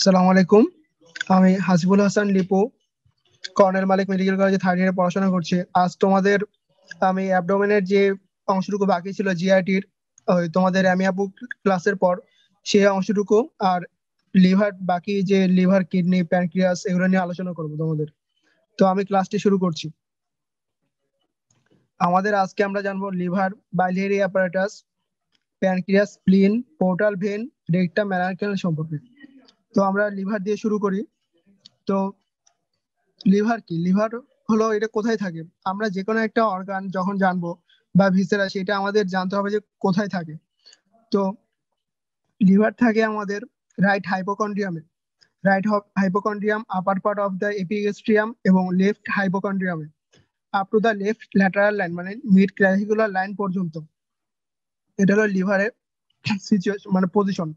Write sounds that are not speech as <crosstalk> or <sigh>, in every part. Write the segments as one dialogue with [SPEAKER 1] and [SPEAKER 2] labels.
[SPEAKER 1] আসসালামু আলাইকুম। আমি হাসিবুল হাসান লিপু, কর্নেল মালিক মেডিকেল কলেজে থার্ড ইয়ারে পড়াশোনা করছি। আজ তোমাদের আমি অ্যাবডোমেনের যে অংশটুকু বাকি ছিল জিআইটির ওই তোমাদের আমি আপু ক্লাসের পর সেই অংশটুকু আর লিভার বাকি যে লিভার কিডনি প্যানক্রিয়াস এগুলো নিয়ে আলোচনা করব তোমাদের। তো আমি ক্লাসটি শুরু করছি। আমাদের আজকে আমরা জানব liver biliary apparatus pancreas spleen portal vein রেক্টা ম্যানারকেল সম্পর্কে। তো আমরা লিভার দিয়ে শুরু করি। তো লিভার কি? লিভার হলো এটা কোথায় থাকে? আমরা যে কোনো একটা অর্গান যখন জানব বা ভিসেরা সেটা আমাদের জানতে হবে যে কোথায় থাকে। তো লিভার থাকে আমাদের right হাইপোকন্ড্রিয়ামে right hypochondrium upper part of the epigastrium এবং left হাইপোকন্ড্রিয়ামে up to the left lateral line মানে মিড ক্লাভিকুলার লাইন পর্যন্ত। এটা হলো লিভারের সিচুয়েশন মানে পজিশন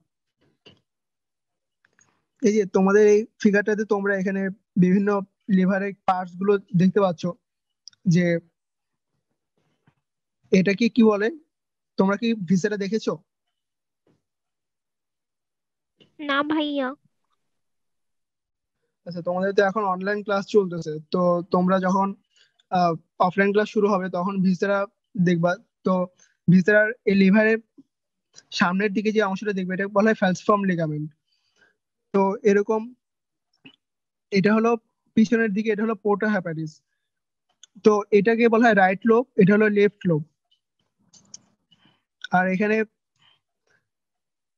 [SPEAKER 1] এই যে তোমাদের এই ফিগারটাতে তোমরা এখানে বিভিন্ন লিভারের পার্টসগুলো দেখতে পাচ্ছ যে এটা কি কি বলে? তোমরা কি ভিসাটা দেখেছ?
[SPEAKER 2] না ভাইয়া।
[SPEAKER 1] আচ্ছা তোমাদের তো এখন অনলাইন ক্লাস চলতেছে তো তোমরা যখন অফলাইন ক্লাস শুরু হবে তখন ভিসেরা দেখবা। তো ভিসেরার এই লিভারের সামনের দিকে যে অংশটা দেখবে এটা বলা হয় ফ্যালসফর্ম লিগামেন্ট তো এরকম এটা হলো পিছনের দিকে, এটা হলো পোর্টা হ্যাপাটিস তো এটাকে বলা হয় রাইট লোব এটা হলো লেফট লোব আর এখানে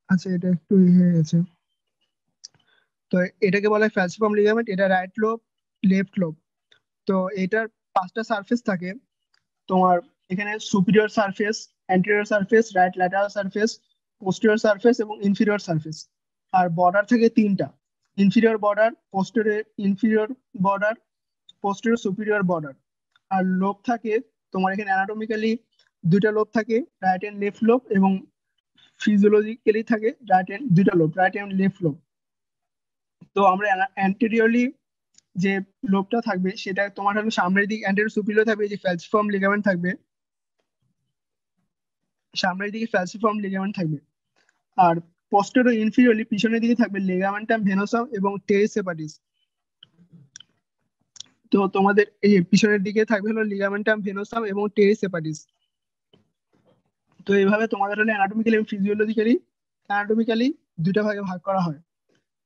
[SPEAKER 1] আচ্ছা এটা একটু ইয়ে হয়ে গেছে। তো এটাকে বলা হয় ফ্যালসিফর্ম লিগামেন্ট এটা রাইট লোব লেফট লোব তো এটার পাঁচটা সারফেস থাকে। তোমার এখানে superior surface anterior surface right lateral surface posterior surface এবং ইনফিরিয়র সারফেস আর বর্ডার থাকে তিনটা। Inferior border posterior inferior border posterior superior border আর লোব থাকে, তোমার এখানে অ্যানাটমিক্যালি দুইটা লোব থাকে রাইট এন্ড লেফট লোব এবং ফিজিওলজিক্যালি থাকে রাইট এন্ড দুইটা lobe right and left lobe তো আমরা অ্যান্টেরিয়রলি যে লোবটা থাকবে, সেটা তোমার হলো সামনের দিক অ্যান্টেরিয়র সুপিরিয়র থাকবে যে ফ্যালসিফর্ম লিগামেন্ট থাকবে। সামনের দিকে ফ্যালসিফর্ম লিগামেন্ট থাকবে। আর পোস্টেরো ইনফিরিয়রলি পিছনের দিকে থাকবে লিগামেন্টাম ভেনোসাম এবং টেরিস হেপাটিস তো তোমাদের এই পিছনের দিকে থাকবে হলো লিগামেন্টাম ভেনোসাম এবং টেরিস হেপাটিস তো এইভাবে তোমাদের হলো অ্যানাটমিক্যালি এবং ফিজিওলজিক্যালি অ্যানাটমিক্যালি দুইটা ভাগে ভাগ করা হয়।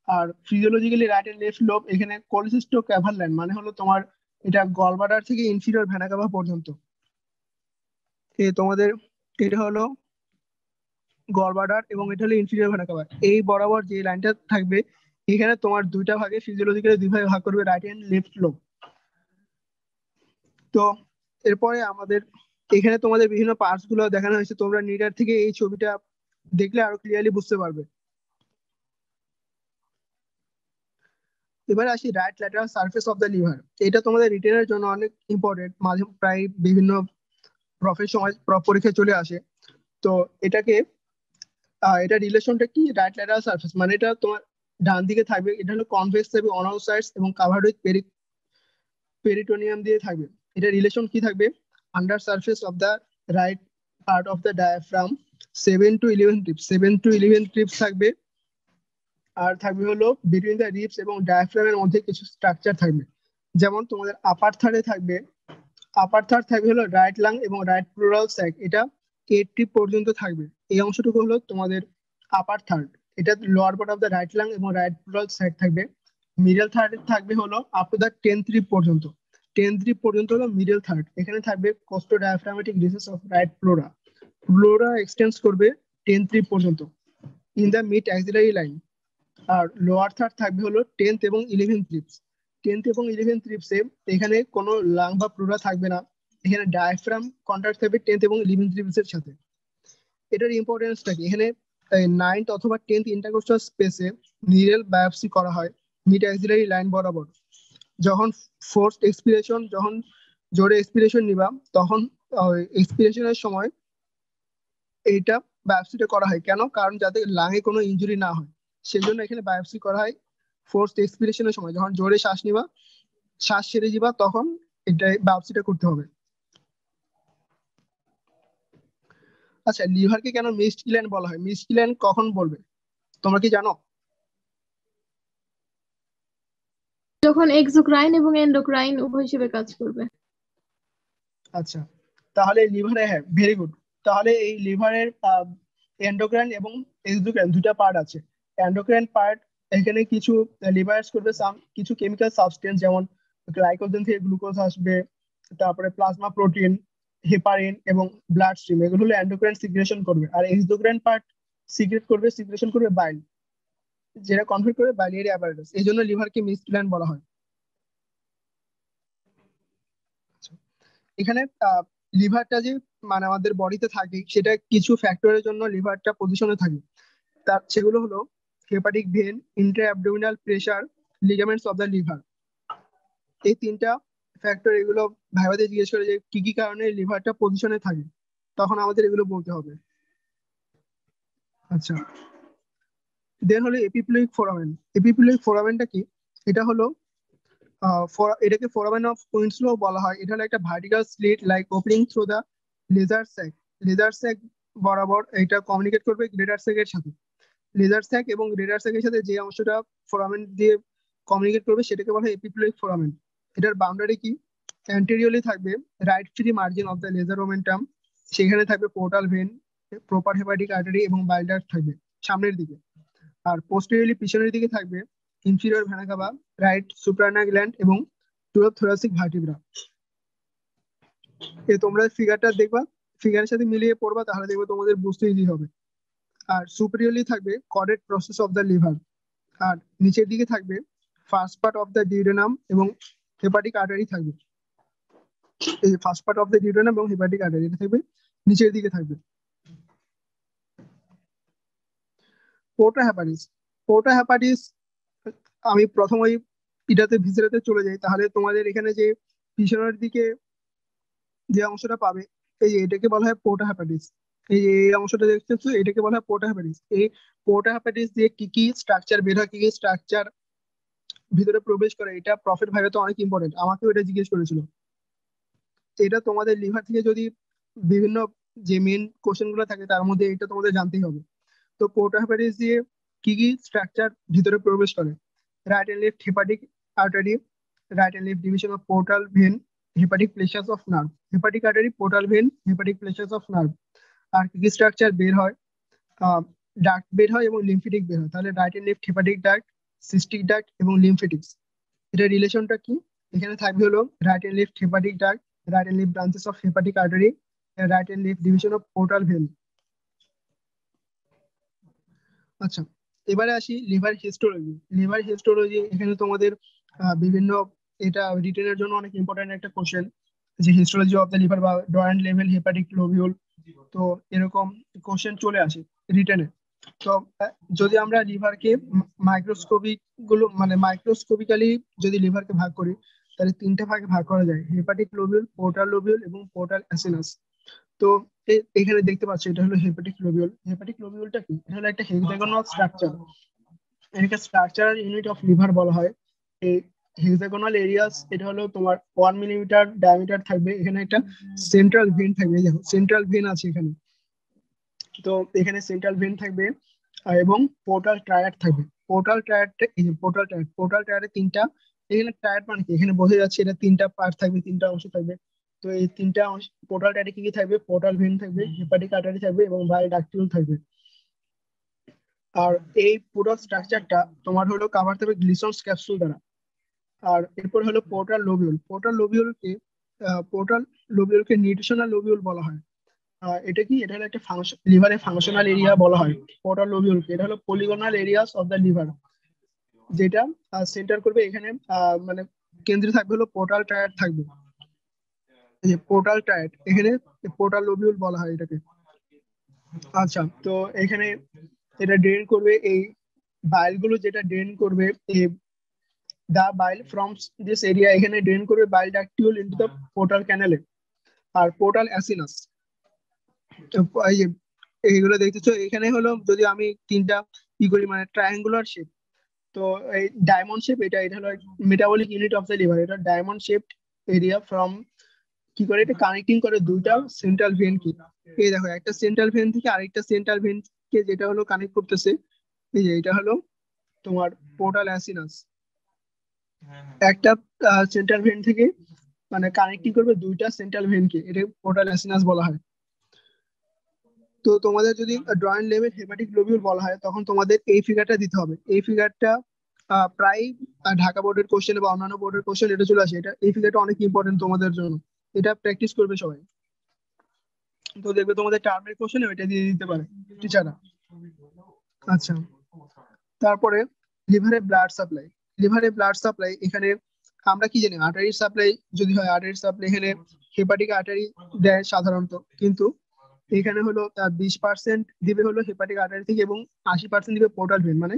[SPEAKER 1] আর physiologically right and left lobe এখানে কোলিসিস্টো লাইন মানে হলো তোমার এটা গলবাডার থেকে ইনফিরিয়র ভ্যানাকাভা পর্যন্ত। এ তোমাদের এটা হলো গলবাডার এবং এটা হলো ইনফিরিয়র ভ্যানাকাভা এই বরাবর যে লাইনটা থাকবে, এখানে তোমার দুইটা ভাগে ফিজিওলজিক্যালি দুই ভাগে ভাগ করবে রাইট এন্ড লেফট লোব তো, এরপরে আমাদের, এখানে তোমাদের বিভিন্ন পার্টসগুলো দেখানো হয়েছে, তোমরা নিডার থেকে এই ছবিটা দেখলে আরও ক্লিয়ারলি বুঝতে পারবে। এবার আসি right lateral surface of the liver এটা তোমাদের রিটেনের জন্য অনেক ইম্পর্টেন্ট মাঝে প্রায় বিভিন্ন প্রফের সময় পরীক্ষায় চলে আসে। তো, এটাকে এটা রিলেশনটা কি? রাইট ল্যাটারাল সারফেস মানে এটা তোমার ডান দিকে থাকবে। এটা হলো কনভেক্স থাকবে অনাউসাইডস এবং কাভার্ড উইথ পেরি পেরিটোনিয়াম দিয়ে থাকবে। এটা রিলেশন কি থাকবে? Under surface of the right part of the diaphragm seven to eleven ribs seven to eleven ribs থাকবে। আর থাকবে হলো বিটুইন দ্য রিপস এবং ডায়াফ্রামের মধ্যে কিছু স্ট্রাকচার থাকবে। যেমন তোমাদের আপার থার্ডে থাকবে। আপার থার্ড থাকবে হলো রাইট লাং এবং রাইট প্লুরাল স্যাক এটা এইট ট্রিপ পর্যন্ত থাকবে। এই অংশটুকু হলো তোমাদের আপার থার্ড এটা lower part of the right lung এবং রাইট প্লুরাল সাইড থাকবে। মিডল থার্ড থাকবে হলো up to the tenth rib পর্যন্ত। টেন ট্রিপ পর্যন্ত হলো মিডল থার্ড এখানে থাকবে costodiaphragmatic recess of right pleura pleura extends করবে টেন ট্রিপ পর্যন্ত। In the mid axillary line R lower third থাকবে হলো টেন্থ এবং ইলেভেন ট্রিপস টেন্থ এবং ইলেভেন ট্রিপসে এখানে কোনো লাং বা প্লুরা থাকবে না। এখানে ডায়াফ্রাম কন্ট্যাক্ট থাকবে টেন্থ এবং ইলেভেন ট্রিপসের সাথে। এটার ইম্পর্টেন্সটা কি? এখানে নাইনথ অথবা টেন্থ ইন্টারকোস্টাল স্পেসে নিরেল বায়োপসি করা হয় মিড অ্যাক্সিলারি লাইন বরাবর। যখন ফোর্স এক্সপিরেশন যখন জোরে এক্সপিরেশন নিবা তখন এক্সপিরেশনের সময় এইটা বায়োপসিটা করা হয়। কেন? কারণ যাতে লাঙে কোনো ইঞ্জুরি না হয়। সেই জন্য এখানে বায়োপসি করা হয় ফোর্স এক্সপিরেশনের সময়। যখন জোরে শ্বাস নিবা, শ্বাস ছেড়ে যাবা তখন এটা বায়োপসিটা করতে হবে। আচ্ছা লিভারকে কেন মিসড বলা হয়? মিসড গ্ল্যান্ড কখন বলবে? তোমরা কি জানো?
[SPEAKER 3] যখন এক্সোক্রাইন এবং এন্ডোক্রাইন উভয় হিসেবে কাজ করবে।
[SPEAKER 1] আচ্ছা তাহলে লিভারে হ্যাঁ ভেরি গুড তাহলে এই লিভারের এন্ডোক্রাইন এবং এক্সোক্রাইন দুটা পার্ট আছে। এন্ডোক্রাইন পার্ট এখানে কিছু লিভারাইজ করবে সাম কিছু কেমিক্যাল সাবস্টেন্স যেমন গ্লাইকোজেন থেকে গ্লুকোজ আসবে তারপরে প্লাজমা প্রোটিন হেপারিন এবং ব্লাড স্ট্রিম এগুলো হলো এন্ডোক্রাইন সিক্রেশন করবে। আর এক্সোক্রাইন পার্ট সিক্রেট করবে সিক্রেশন করবে বাইল যেটা কনভার্ট করে বাইলিয়ারি অ্যাপারেটাস এই জন্য লিভারকে মিস গ্ল্যান্ড বলা হয়। আচ্ছা, এখানে লিভারটা যে মানে আমাদের বডিতে থাকে সেটা কিছু ফ্যাক্টরের জন্য লিভারটা পজিশনে থাকে। তার সেগুলো হলো hepatic vein intra abdominal pressure ligaments of the liver এই তিনটা ফ্যাক্টর এগুলো ভাইবাতে জিজ্ঞেস করে যে কি কি কারণে লিভারটা পজিশনে থাকে, তখন আমাদের এগুলো বলতে হবে। আচ্ছা। দেন হলো এপিপ্লোইক ফোরামেন এপিপ্লোইক ফোরামেনটা কি? এটা হলো এটাকে ফোরামেন অফ উইন্সলো বলা হয়। এটা হলো একটা vertical slit like opening through the lesser sac lesser sac বরাবর এটা কমিউনিকেট করবে গ্রেটার স্যাকের সাথে। লেজার স্যাক এবং গ্রেটার স্যাকের সাথে যে অংশটা ফোরামেন দিয়ে কমিউনিকেট করবে, সেটাকে বলা হয় এপিপ্লোইক ফোরামেন এটার বাউন্ডারি কি? অ্যান্টেরিয়রলি থাকবে right free margin of the lesser omentum সেখানে থাকবে portal vein proper hepatic artery এবং বাইলডার থাকবে সামনের দিকে। আর পোস্টেরিয়রলি পিছনের দিকে থাকবে inferior vena cava right suprarenal gland এবং টুরপ থোরাসিক ভার্টিব্রা এ তোমরা ফিগারটা দেখবা ফিগারের সাথে মিলিয়ে পড়বা, তাহলে দেখবে তোমাদের বুঝতে ইজি হবে। আর সুপিরিয়রলি থাকবে caudate process of the liver আর নিচের দিকে থাকবে first part of the duodenum এবং হেপাটিক আর্টারি থাকবে। এই first part of the duodenum এবং হেপাটিক আর্টারি এটা থাকবে, নিচের দিকে থাকবে। পোর্টা হ্যাপাটিস পোর্টা হ্যাপাটিস আমি প্রথম ওই ইটাতে, ভিসেরাতে চলে যাই, তাহলে তোমাদের এখানে যে পিছনের দিকে যে অংশটা পাবে, এই এটাকে বলা হয় পোর্টা হ্যাপাটিস এই এই অংশটা দেখতেছো, এটাকে বলা হয় পোর্টা হ্যাপাটিস এই পোর্টা হ্যাপাটিস দিয়ে কি কি স্ট্রাকচার বের হয় কি কি স্ট্রাকচার ভিতরে প্রবেশ করে, এটা প্রফিট ভাইবে তো অনেক ইম্পর্টেন্ট আমাকেও এটা জিজ্ঞেস করেছিল। এটা তোমাদের লিভার থেকে যদি বিভিন্ন যে মেন কোশ্চেনগুলো থাকে, তার মধ্যে এটা তোমাদের জানতেই হবে। তো পোর্টা হ্যাপাটিস দিয়ে কি কি স্ট্রাকচার ভিতরে প্রবেশ করে? Right and left hepatic artery right and left division of portal vein hepatic plexus of nerve hepatic artery portal vein hepatic plexus of nerve আর কি কি স্ট্রাকচার বের হয়? ডাক্ট বের হয় এবং লিমফিটিক বের হয়। তাহলে right and left hepatic duct cystic duct এবং লিমফিটিক্স এটা রিলেশনটা কি? এখানে থাকবে হলো right and left hepatic duct right and left branches of hepatic artery right and left division of portal vein আচ্ছা এবারে আসি লিভার হিস্টোলজি লিভার হিস্টোলজি এখানে তোমাদের বিভিন্ন এটা রিটেনের জন্য অনেক ইম্পর্টেন্ট একটা কোশ্চেন যে হিস্টোলজি অফ দ্য লিভার বা ডয়েন্ট লেভেল হেপাটিক লোভিউল তো এরকম কোশ্চেন চলে আসে রিটেনে তো যদি আমরা লিভারকে মাইক্রোস্কোপিকগুলো মানে মাইক্রোস্কোপিক্যালি যদি লিভারকে ভাগ করি, তাহলে তিনটা ভাগে ভাগ করা যায়। হেপাটিক লোবিউল পোর্টাল লোবিউল এবং পোর্টাল অ্যাসিনাস। তো এখানে দেখতে পাচ্ছ, এটা হলো হেপাটিক লোবিউল হেপাটিক লোবিউলটা কি? এটা হলো একটা হেক্সাগোনাল স্ট্রাকচার এটাকে স্ট্রাকচারাল ইউনিট অফ লিভার বলা হয়। এই হেক্সাগোনাল এরিয়াস এটা হলো তোমার ওয়ান মিলিমিটার ডায়ামিটার থাকবে। এখানে একটা সেন্ট্রাল ভেন থাকবে। দেখো সেন্ট্রাল ভেন আছে এখানে। তো এখানে সেন্ট্রাল ভেন থাকবে এবং পোর্টাল ট্রায়াড থাকবে। পোর্টাল যে পোর্টাল ট্রায়াড পোর্টাল ট্রায়াডে তিনটা, এখানে ট্রায়াড মানে কি? এখানে বোঝা যাচ্ছে এটা তিনটা পার্ট থাকবে, তিনটা অংশ থাকবে। তো এই তিনটা পোর্টাল ট্রায়াডে কি কি থাকবে? পোর্টাল ভেন থাকবে হেপাটিক আর্টারি থাকবে এবং বাইল ডাক্টিউল থাকবে। আর এই পুরো স্ট্রাকচারটা তোমার হলো কাভার থাকবে গ্লিসন্স ক্যাপসুল দ্বারা। আর এরপর হলো পোর্টাল লোবিউল পোর্টাল লোবিউলকে পোর্টাল লোবিউলকে নিউট্রিশনাল লোবিউল বলা হয়। এটা কি? এটা হলো একটা ফাংশন লিভারের ফাংশনাল এরিয়া বলা হয় পোর্টাল লোবিউলকে এটা হলো polygonal areas of the liver যেটা সেন্টার করবে এখানে মানে কেন্দ্রে থাকবে হলো পোর্টাল টায়ার থাকবে। এই পোর্টাল টায়ার এখানে পোর্টাল লোবিউল বলা হয় এটাকে। আচ্ছা তো এখানে এটা ড্রেন করবে, এই বাইলগুলো যেটা ড্রেন করবে, এই the bile from this area এখানে ড্রেন করবে bile ductule into the portal ক্যানেলে আর পোর্টাল অ্যাসিনাস এইগুলো দেখতেছো এখানে হলো যদি আমি তিনটা ই করি মানে ট্রায়াঙ্গুলার শেপ তো এই ডায়মন্ড শেপ এটা এটা হলো metabolic unit of the liver এটা ডায়মন্ড শেপ এরিয়া ফ্রম কি করে এটা কানেক্টিং করে দুইটা সেন্ট্রাল ভেন কি। এই দেখো একটা সেন্ট্রাল ভেন থেকে আরেকটা সেন্ট্রাল ভেন কে যেটা হলো কানেক্ট করতেছে এই যে এটা হলো তোমার পোর্টাল অ্যাসিনাস একটা সেন্ট্রাল ভেন থেকে মানে কানেক্টিং করবে দুইটা সেন্ট্রাল ভেনকে এটা পোর্টাল অ্যাসিনাস বলা হয়। তো তোমাদের যদি ড্রয়িং লেভেল হেপাটিক গ্লোবিউল বলা হয়, তখন তোমাদের এই ফিগারটা দিতে হবে। এই ফিগারটা প্রায় ঢাকা বোর্ডের কোশ্চেন বা অন্যান্য বোর্ডের কোশ্চেন এটা চলে আসে। এটা, এই ফিগারটা অনেক ইম্পর্টেন্ট তোমাদের জন্য। এটা প্র্যাকটিস করবে সবাই। তো দেখবে তোমাদের টার্মের কোশ্চেন এটা দিয়ে দিতে পারে টিচাররা আচ্ছা। তারপরে লিভারে ব্লাড সাপ্লাই লিভারে ব্লাড সাপ্লাই এখানে আমরা কি জানি? আর্টারি সাপ্লাই যদি হয় আর্টারি সাপ্লাই এখানে হেপাটিক আর্টারি দেয় সাধারণত। কিন্তু এখানে হলো বিশ পার্সেন্ট দিবে হলো হেপাটিক আর্টারি থেকে এবং আশি পার্সেন্ট দিবে পোর্টাল ভেন মানে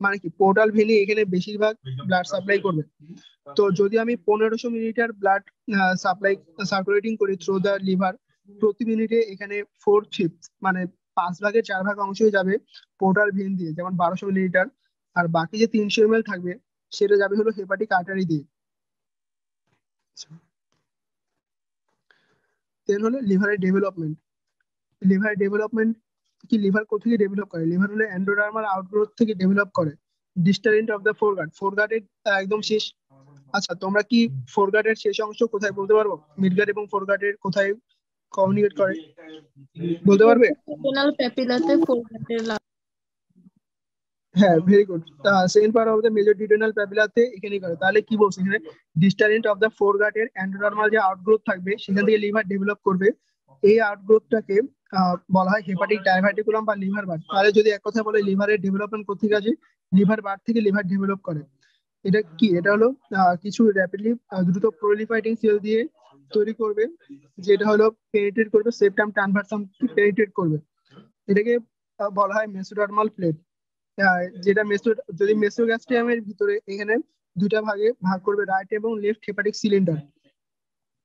[SPEAKER 1] মানে কি? পোর্টাল ভেনে এখানে বেশিরভাগ ব্লাড সাপ্লাই করবে। তো যদি আমি পনেরোশো মিলিলিটার ব্লাড সাপ্লাই সার্কুলেটিং করি থ্রু দ্য লিভার প্রতি মিনিটে এখানে ফোর ফিফথ মানে পাঁচ ভাগের চার ভাগ অংশই যাবে পোর্টাল ভেন দিয়ে, যেমন বারোশো মিলিলিটার। আর বাকি যে তিনশো এম থাকবে, সেটা যাবে হলো হেপাটিক আর্টারি দিয়ে। দেন হলো লিভারের ডেভেলপমেন্ট লিভার ডেভেলপমেন্ট কি লিভার কোথেকে ডেভেলপ করে? লিভার হলো এন্ডোডার্মাল আউটগ্রোথ থেকে ডেভেলপ করে। ডিস্টারেন্ট অফ দ্য ফোরগার্ড ফোরগার্ডের একদম শেষ। আচ্ছা তোমরা কি ফোরগার্ডের শেষ অংশ কোথায় বলতে পারব? মিডগার্ড এবং ফোরগার্ডের কোথায় কমিউনিকেট করে? বলতে পারবে?
[SPEAKER 3] প্যাপিলাতে
[SPEAKER 1] হ্যাঁ very good second part of the major duodenal প্যাপিলাতে এখানে করে। তাহলে কি বলছি এখানে? ডিস্টারেন্ট অফ দ্য ফোরগার্ডের এন্ডোডার্মাল যে আউটগ্রোথ থাকবে সেখান থেকে লিভার ডেভেলপ করবে। এই আউটগ্রোথটাকে বলা হয় হেপাটিক ডায়াভার্টিকুলাম বা লিভার বার। তাহলে যদি এক কথা বলে লিভারের ডেভেলপমেন্ট কোথেকে আছে লিভার বার থেকে লিভার ডেভেলপ করে। এটা কি? এটা হলো কিছু র্যাপিডলি দ্রুত প্রলিফাইটিং সেল দিয়ে তৈরি করবে যেটা হলো পেনিট্রেট করবে সেপ্টাম ট্রানভার্সাম পেনিট্রেট করবে। এটাকে বলা হয় মেসোডার্মাল প্লেট যেটা মেসো যদি মেসোগ্যাস্ট্রিয়ামের ভিতরে এখানে দুইটা ভাগে ভাগ করবে রাইট এবং লেফট হেপাটিক সিলিন্ডার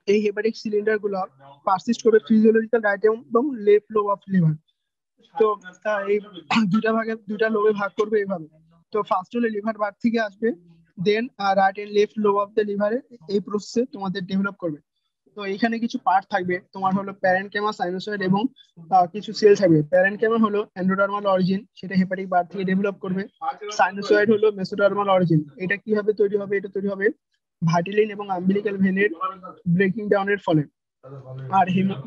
[SPEAKER 1] এই হেপাটিক সিলিন্ডারগুলো পারসিস্ট করবে ফিজিওলজিক্যাল রাইট এবং লেফট লোব অফ লিভার তো এই দুটা ভাগে দুটা লোবে ভাগ করবে এইভাবে। তো ফার্স্ট হলে লিভার বার থেকে আসবে then R right and left lobe of the লিভারে এই প্রসেসে তোমাদের ডেভেলপ করবে। তো এখানে কিছু পার্ট থাকবে, তোমার হলো প্যারেনকেমা সাইনোসয়েড এবং কিছু সেল থাকবে। প্যারেনকেমা হলো এন্ডোডার্মাল অরিজিন সেটা হেপাটিক বার থেকে ডেভেলপ করবে। সাইনোসয়েড হলো মেসোডার্মাল অরিজিন এটা কীভাবে তৈরি হবে, এটা তৈরি হবে ভার্টিলিন এবং আম্বিলিক্যাল ভেনের ব্রেকিং ডাউনের ফলে। আর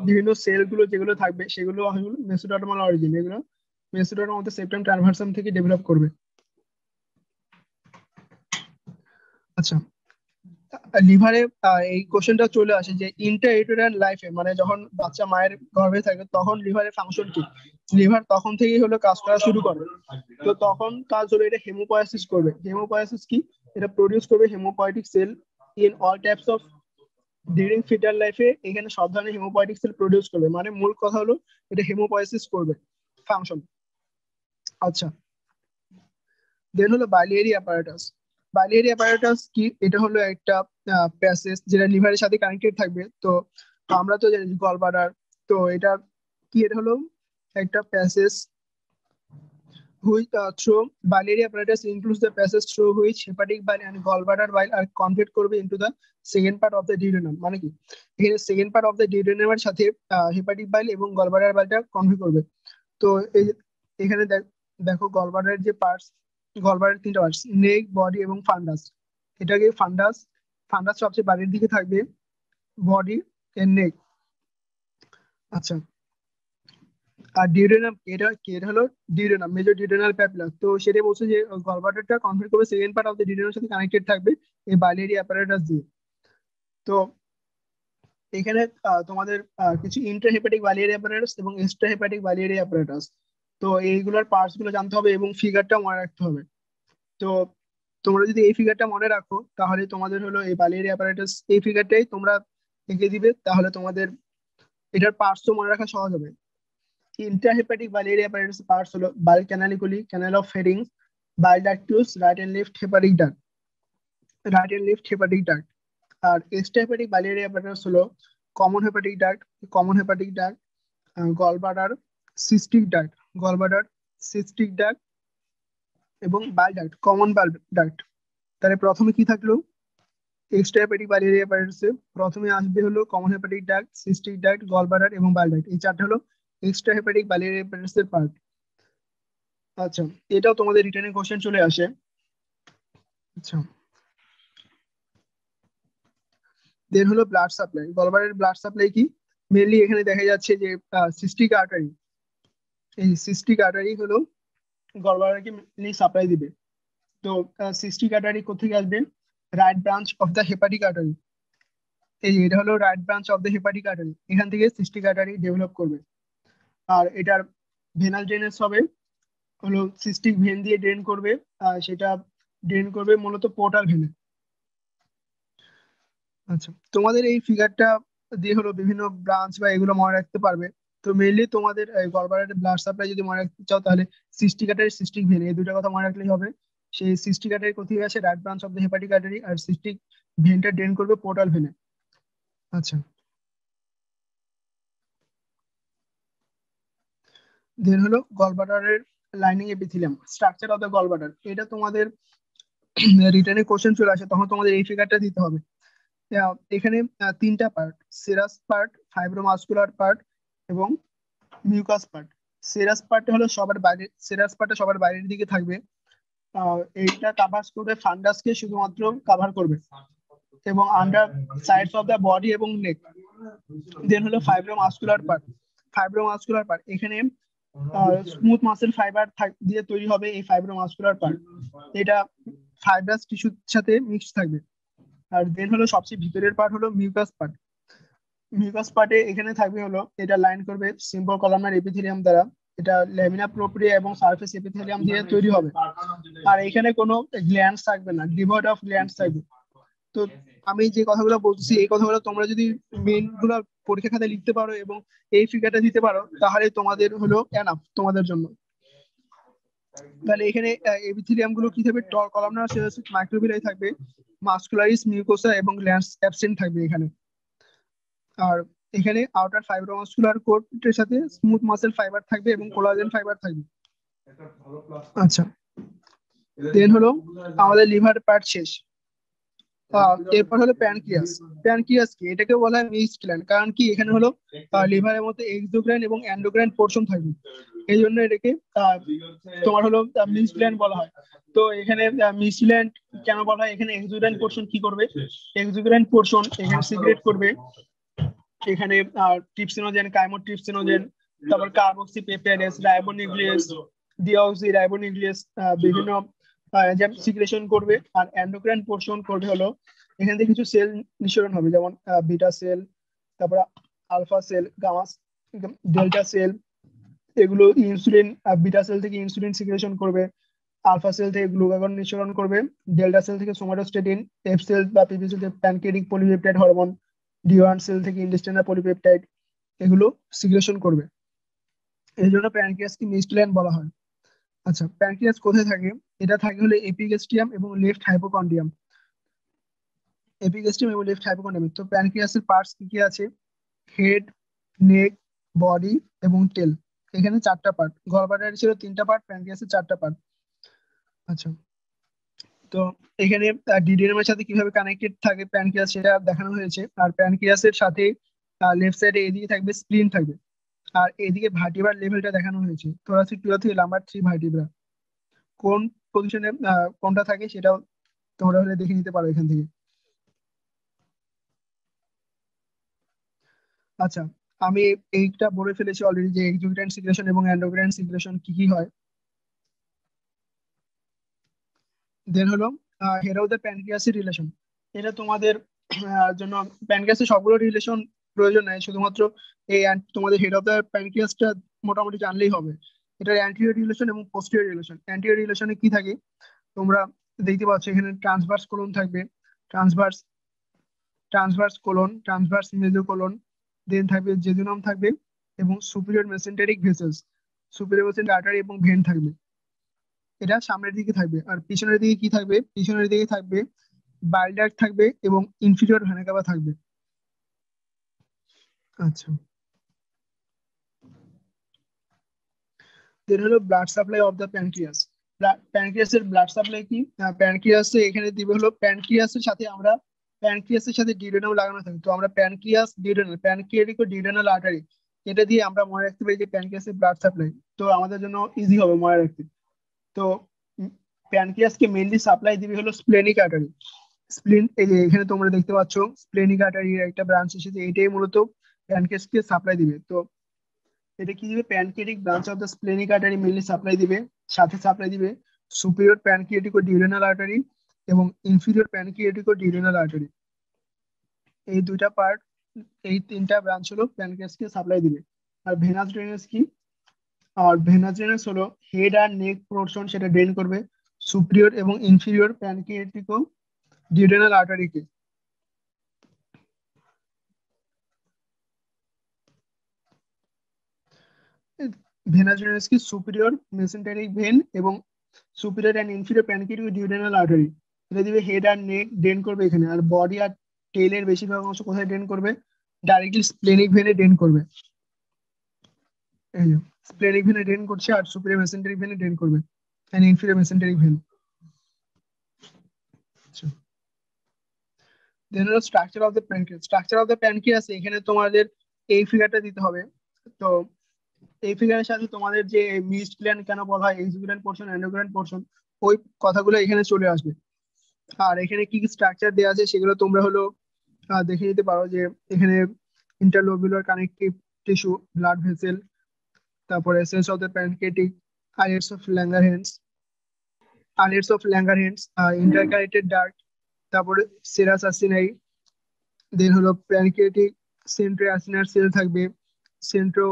[SPEAKER 1] বিভিন্ন সেলগুলো যেগুলো থাকবে, সেগুলো মেসোডার্মাল অরিজিন এগুলো মেসোডার্মাল মধ্যে সেপ্টাম ট্রানভার্সাম থেকে ডেভেলপ করবে। আচ্ছা লিভারে এই কোশ্চেনটা চলে আসে যে ইন্টারএটোরিয়াল লাইফে মানে যখন বাচ্চা মায়ের গর্ভে থাকে, তখন লিভারের ফাংশন কি? লিভার তখন থেকেই হলো কাজ করা শুরু করে। তো তখন কাজ হলো এটা হেমোপায়াসিস করবে। হেমোপায়াসিস কি? এটা প্রডিউস করবে haemopoietic cell in all types of during fetal লাইফে এখানে সব ধরনের হেমোপয়েটিক সেল প্রডিউস করবে। মানে মূল কথা হলো, এটা হেমোপয়াসিস করবে। ফাংশন আচ্ছা। দেন হলো বাইলিয়ারি অ্যাপারেটাস বাইলিয়ারি অ্যাপারেটাস কি? এটা হলো একটা প্যাসেজ যেটা লিভারের সাথে কানেক্টেড থাকবে। তো আমরা তো জানি গলবাডার তো এটা কি? এটা হলো একটা passage which uh, through biliary apparatus includes the passage through which hepatic bile and gallbladder bile are conveyed করবে into the second part of the duodenum মানে কি এখানে second part of the duodenum এর সাথে হেপাটিক বাইল এবং gallbladder বাইলটা convey করবে তো এখানে দেখো গলব্লাডারের যে পার্টস গলব্লাডারের তিনটা পার্টস নেক বডি এবং ফান্ডাস এটাকে ফান্ডাস ফান্ডাস সবচেয়ে বাইরের দিকে থাকবে বডি এন্ড নেক আচ্ছা আর ডিউরেনাম এটা এটা হলো ডিউরেনাম মেজর ডিউরেনাল প্যাপিলাস তো সেটাই বলছে যে গলবাটারটা কনভার্ট করবে সেকেন্ড পার্ট অফ দ্য ডিউরেনামের সাথে কানেক্টেড থাকবে এই বাইলেরি অ্যাপারেটাস দিয়ে। তো এখানে তোমাদের কিছু ইন্টারহেপাটিক বাইলিয়ারি অ্যাপারেটাস এবং এক্সট্রাহেপাটিক বাইলিয়ারি অ্যাপারেটাস তো এইগুলোর পার্টসগুলো জানতে হবে এবং ফিগারটা মনে রাখতে হবে। তো তোমরা যদি এই ফিগারটা মনে রাখো, তাহলে তোমাদের হলো এই বাইলিয়ারি অ্যাপারেটাস এই ফিগারটাই তোমরা এঁকে দিবে, তাহলে তোমাদের এটার পার্টসও মনে রাখা সহজ হবে। intrahepatic bilateral apparatus parts of bulk canaliculi, canal of herring, bile ductus, right and left hepatic duct. Right and left hepatic duct. আর এক্সট্রাহেপাটিক ম্যালেরিয়া প্যাটার্স হলো common hepatic duct common hepatic duct gallbladder cystic duct gallbladder cystic duct এবং bile duct common bile duct তাহলে প্রথমে কি থাকল extrahepatic malaria প্যাটার্সে প্রথমে আসবে হলো কমন হেপাটিক ডাক সিস্টিক ডাক গলবাডার এবং বাল ডাক্ট এই চারটা হলো এক্সট্রা হেপাটিক বাইলিয়ারি অ্যাপারেটাসের পার্ট আচ্ছা এটাও তোমাদের রিটার্নিং কোশ্চেন চলে আসে। আচ্ছা। দেন হলো ব্লাড সাপ্লাই গলবারের ব্লাড সাপ্লাই কি? মেনলি এখানে দেখা যাচ্ছে যে সিস্টিক আর্টারি এই সিস্টিক আর্টারি হলো গলবারকে মেনলি সাপ্লাই দিবে। তো সিস্টিক আর্টারি কোথেকে আসবে? Right branch of the hepatic artery এই এটা হলো right branch of the hepatic artery এখান থেকে সিস্টিক আর্টারি ডেভেলপ করবে। আর এটার ভেনাল ড্রেনেজ হবে। হলো সিস্টিক ভেন দিয়ে ড্রেন করবে। আর সেটা ড্রেন করবে মূলত পোর্টাল ভেনে। আচ্ছা তোমাদের এই ফিগারটা দিয়ে হলো বিভিন্ন ব্রাঞ্চ বা এগুলো মনে রাখতে পারবে। তো মেইনলি তোমাদের গলবারের ব্লাড সাপ্লাই যদি মনে রাখতে চাও, তাহলে সিস্টিক আর্টারি সিস্টিক ভেন এই দুটো কথা মনে রাখলেই হবে। সেই সিস্টিক আর্টারি কোথায় আছে right branch of the hepatic artery R cystic ভেনটা ড্রেন করবে পোর্টাল ভেনে। আচ্ছা দেন হলো গলবাটারের lining epithelium structure of the gallbladder এটা তোমাদের <clears throat> রিটার্নে কোশ্চেন চলে আসে, তখন তোমাদের এই ফিগারটা দিতে হবে। এখানে তিনটা part serous part fibromuscular part এবং মিউকাস পার্ট সেরাস পার্টটা হলো সবার বাইরে সেরাস পার্টটা সবার বাইরের দিকে থাকবে। এইটা কাভার করবে ফান্ডাসকে শুধুমাত্র কাভার করবে। এবং under sides of the body এবং নেক দেন হলো ফাইব্রোমাসকুলার পার্ট ফাইব্রোমাসকুলার পার্ট এখানে স্মুথ মাসেল ফাইবার দিয়ে তৈরি হবে এই ফাইব্রোমাসকুলার পার্ট এটা ফাইব্রাস টিস্যুর সাথে মিক্স থাকবে। আর দেন হলো সবচেয়ে ভিতরের পার্ট হলো মিউকাস পার্ট মিউকাস পার্টে এখানে থাকবে হলো, এটা লাইন করবে সিম্পল কলামনার এপিথেলিয়াম দ্বারা। এটা ল্যামিনা প্রোপ্রিয়া এবং সারফেস এপিথেলিয়াম দিয়ে তৈরি হবে। আর এখানে কোনো গ্ল্যান্ডস থাকবে না ডিভয়েড অফ গ্ল্যান্ডস থাকবে। তো আমি যে কথাগুলো বলছি এই কথাগুলো তোমরা যদি মেনগুলো পরীক্ষা খাতায় লিখতে পারো এবং এই ফিগারটা দিতে পারো তাহলে তোমাদের হলো এনাফ তোমাদের জন্য। তাহলে এখানে এপিথেলিয়ামগুলো কি থাকবে? কলামনার মাইক্রোভিলাই থাকবে মাস্কুলারিস মিউকোসা এবং গ্ল্যান্ডস অ্যাবসেন্ট থাকবে এখানে। আর এখানে আউটার ফাইব্রোমাসকুলার কোটের সাথে স্মুথ মাসেল ফাইবার থাকবে এবং কোলাজেন ফাইবার থাকবে। আচ্ছা। দেন হলো আমাদের লিভার পার্ট শেষ। এরপর হলো প্যানক্রিয়াস প্যানক্রিয়াস কি এটাকে বলা হয় মিক্সড গ্ল্যান্ড কারণ কি? এখানে হলো লিভারের মধ্যে এক্সোগ্রাইন এবং অ্যান্ডোগ্রাইন পোর্শন থাকবে এই জন্য এটাকে তোমার হলো মিক্সড গ্ল্যান্ড বলা হয়। তো এখানে মিক্সড গ্ল্যান্ড কেন বলা হয়? এখানে এক্সোগ্রাইন পোর্শন কি করবে? এক্সোগ্রাইন পোর্শন এখানে সিগারেট করবে। এখানে ট্রিপসিনোজেন কাইমোট্রিপসিনোজেন তারপর carboxy peptidase ribonuclease deoxy ribonuclease বিভিন্ন সিক্রেশন করবে আর এন্ডোক্রাইন পোর্শন করবে হলো এখান থেকে কিছু সেল নিঃসরণ হবে, যেমন বিটা সেল তারপর alpha cell gamma delta cell এগুলো ইনসুলিন বিটা সেল থেকে ইনসুলিন সিক্রেশন করবে আলফা সেল থেকে গ্লুকাগন নিঃসরণ করবে ডেল্টা সেল থেকে সোমাটোস্টেটিন এফ সেল বা পিপি সেল থেকে pancreatic polypeptide hormone D cell থেকে ইন্ডেস্টিনাল পলিপেপটাইড এগুলো সিক্রেশন করবে। এই জন্য প্যানক্রিয়াসকে মিস্টল্যান্ড বলা হয়। আচ্ছা প্যানক্রিয়াস কোথায় থাকে? এটা থাকে হলো এপিগেস্টিয়াম এবং লেফট হাইপোকন্ডিয়াম এপিগেস্টিয়াম এবং লেফট হাইপোকন্ডিয়াম তো প্যানক্রিয়াসের পার্টস কি কি আছে? হেড নেক বডি এবং টেল এখানে চারটা পার্ট গলব্লাডার ছিল তিনটা পার্ট প্যানক্রিয়াসের চারটা পার্ট আচ্ছা তো এখানে ডিডিএনএম এর সাথে কীভাবে কানেক্টেড থাকে প্যানক্রিয়াস সেটা দেখানো হয়েছে। আর প্যানক্রিয়াসের সাথে লেফট সাইডে এদিকে থাকবে স্প্লিন থাকবে। আর এদিকে ভার্টিব্রার লেভেলটা দেখানো হয়েছে। থোরাসিক টুয়া থেকে লাম্বার থ্রি ভার্টিব্রা কোন পজিশনে কোনটা থাকে সেটাও তোমরা হলে দেখে নিতে পারো এখান থেকে। আচ্ছা আমি এইটা বলে ফেলেছি অলরেডি যে এক্সোক্রাইন সিক্রেশন এবং অ্যান্ডোক্রাইন সিক্রেশন কি কি হয়। দেন হলো অফ দ্য প্যানক্রিয়াসের রিলেশন এটা তোমাদের জন্য প্যানক্রিয়াসের সবগুলো রিলেশন প্রয়োজন নেই, শুধুমাত্র এই তোমাদের হেড অফ দ্য প্যানক্রিয়াসটা মোটামুটি জানলেই হবে। এটার অ্যান্টিরিয়র রিলেশন এবং পোস্টেরিয়র রিলেশন অ্যান্টিরিয়র রিলেশনে কি থাকে? তোমরা দেখতে পাচ্ছ, এখানে ট্রান্সভার্স কোলন থাকবে। Transverse transverse colon transverse mesocolon then থাকবে জেজুনাম থাকবে এবং superior mesenteric vessels superior mesentery artery এবং ভেন থাকবে। এটা সামনের দিকে থাকবে। আর পিছনের দিকে কি থাকবে? পিছনের দিকে থাকবে বাইলডাক্ট থাকবে এবং ইনফিরিয়র ভেনাকাভা থাকবে। আচ্ছা। দেন হলো blood supply of the pancreas প্যানক্রিয়াসের blood supply কি? প্যানক্রিয়াসে এখানে দিবে হলো প্যানক্রিয়াসের সাথে আমরা প্যানক্রিয়াসের সাথে ডিউডেনাল লাগানো থাকে। তো আমরা pancreas duodenal pancreaticoduodenal artery এটা দিয়ে আমরা মনে রাখতে পারি যে প্যানক্রিয়াসের ব্লাড সাপ্লাই তো আমাদের জন্য ইজি হবে মনে রাখতে। তো প্যানক্রিয়াসকে মেইনলি সাপ্লাই দিবে হলো স্প্লেনিক আর্টারি স্প্লিন এই যে এখানে তোমরা দেখতে পাচ্ছ স্প্লেনিক আর্টারির একটা ব্রাঞ্চ এসেছে, এটাই মূলত প্যানকেসকে সাপ্লাই দিবে। তো এটা কি দিবে? Pancreatic branch of the splenic artery mainly supply দিবে, সাথে সাপ্লাই দিবে সুপিরিয়র প্যানক্রিয়েটিক ও ডিউরেনাল আর্টারি এবং ইনফিরিয়র প্যানক্রিয়েটিক ও ডিউরেনাল আর্টারি এই দুইটা পার্ট এই তিনটা ব্রাঞ্চ হলো প্যানক্রিয়াসকে সাপ্লাই দিবে। আর ভেনাস ড্রেনেজ কি? আর ভেনাস ড্রেনেজ হলো হেড আর নেক পোর্শন সেটা ড্রেন করবে সুপিরিয়র এবং ইনফিরিয়র প্যানক্রিয়েটিক ও ডিউরেনাল আর্টারিকে ড্রেনেজ কি সুপিরিয়র মেসেন্টারিক ভেন এবং superior and inferior pancreaticoduodenal artery এটা দিবে হেড আর নেক ড্রেন করবে এখানে, আর বডি আর টেলের বেশিরভাগ অংশ কোথায় ড্রেন করবে? ডাইরেক্টলি স্প্লেনিক ভেনে ড্রেন করবে। স্প্লেনিক ভেনে ড্রেন করছে আর সুপিরিয়র মেসেন্টারিক ভেনে ড্রেন করবে and inferior mesenteric vein then হলো structure of the pancreas structure of the pancreas এখানে তোমাদের এই ফিগারটা দিতে হবে। তো এই ফিগারের সাথে তোমাদের যে মিস্ট গ্ল্যান্ড কেন বলা হয় এক্সিগ্র্যান্ড পোর্শন এন্ডোগ্র্যান্ড পোর্শন ওই কথাগুলো এখানে চলে আসবে। আর এখানে কি কি স্ট্রাকচার দেওয়া আছে সেগুলো তোমরা হলো দেখে নিতে পারো যে এখানে interlobular connective tissue blood vessel তারপরে sense of the pancreatic islets of Langerhans islets of Langer Langerhans interconnected duct তারপরে সেরাস আসিনাই দেন হলো প্যানকেটিক সেন্ট্রো অ্যাসিনার সেল থাকবে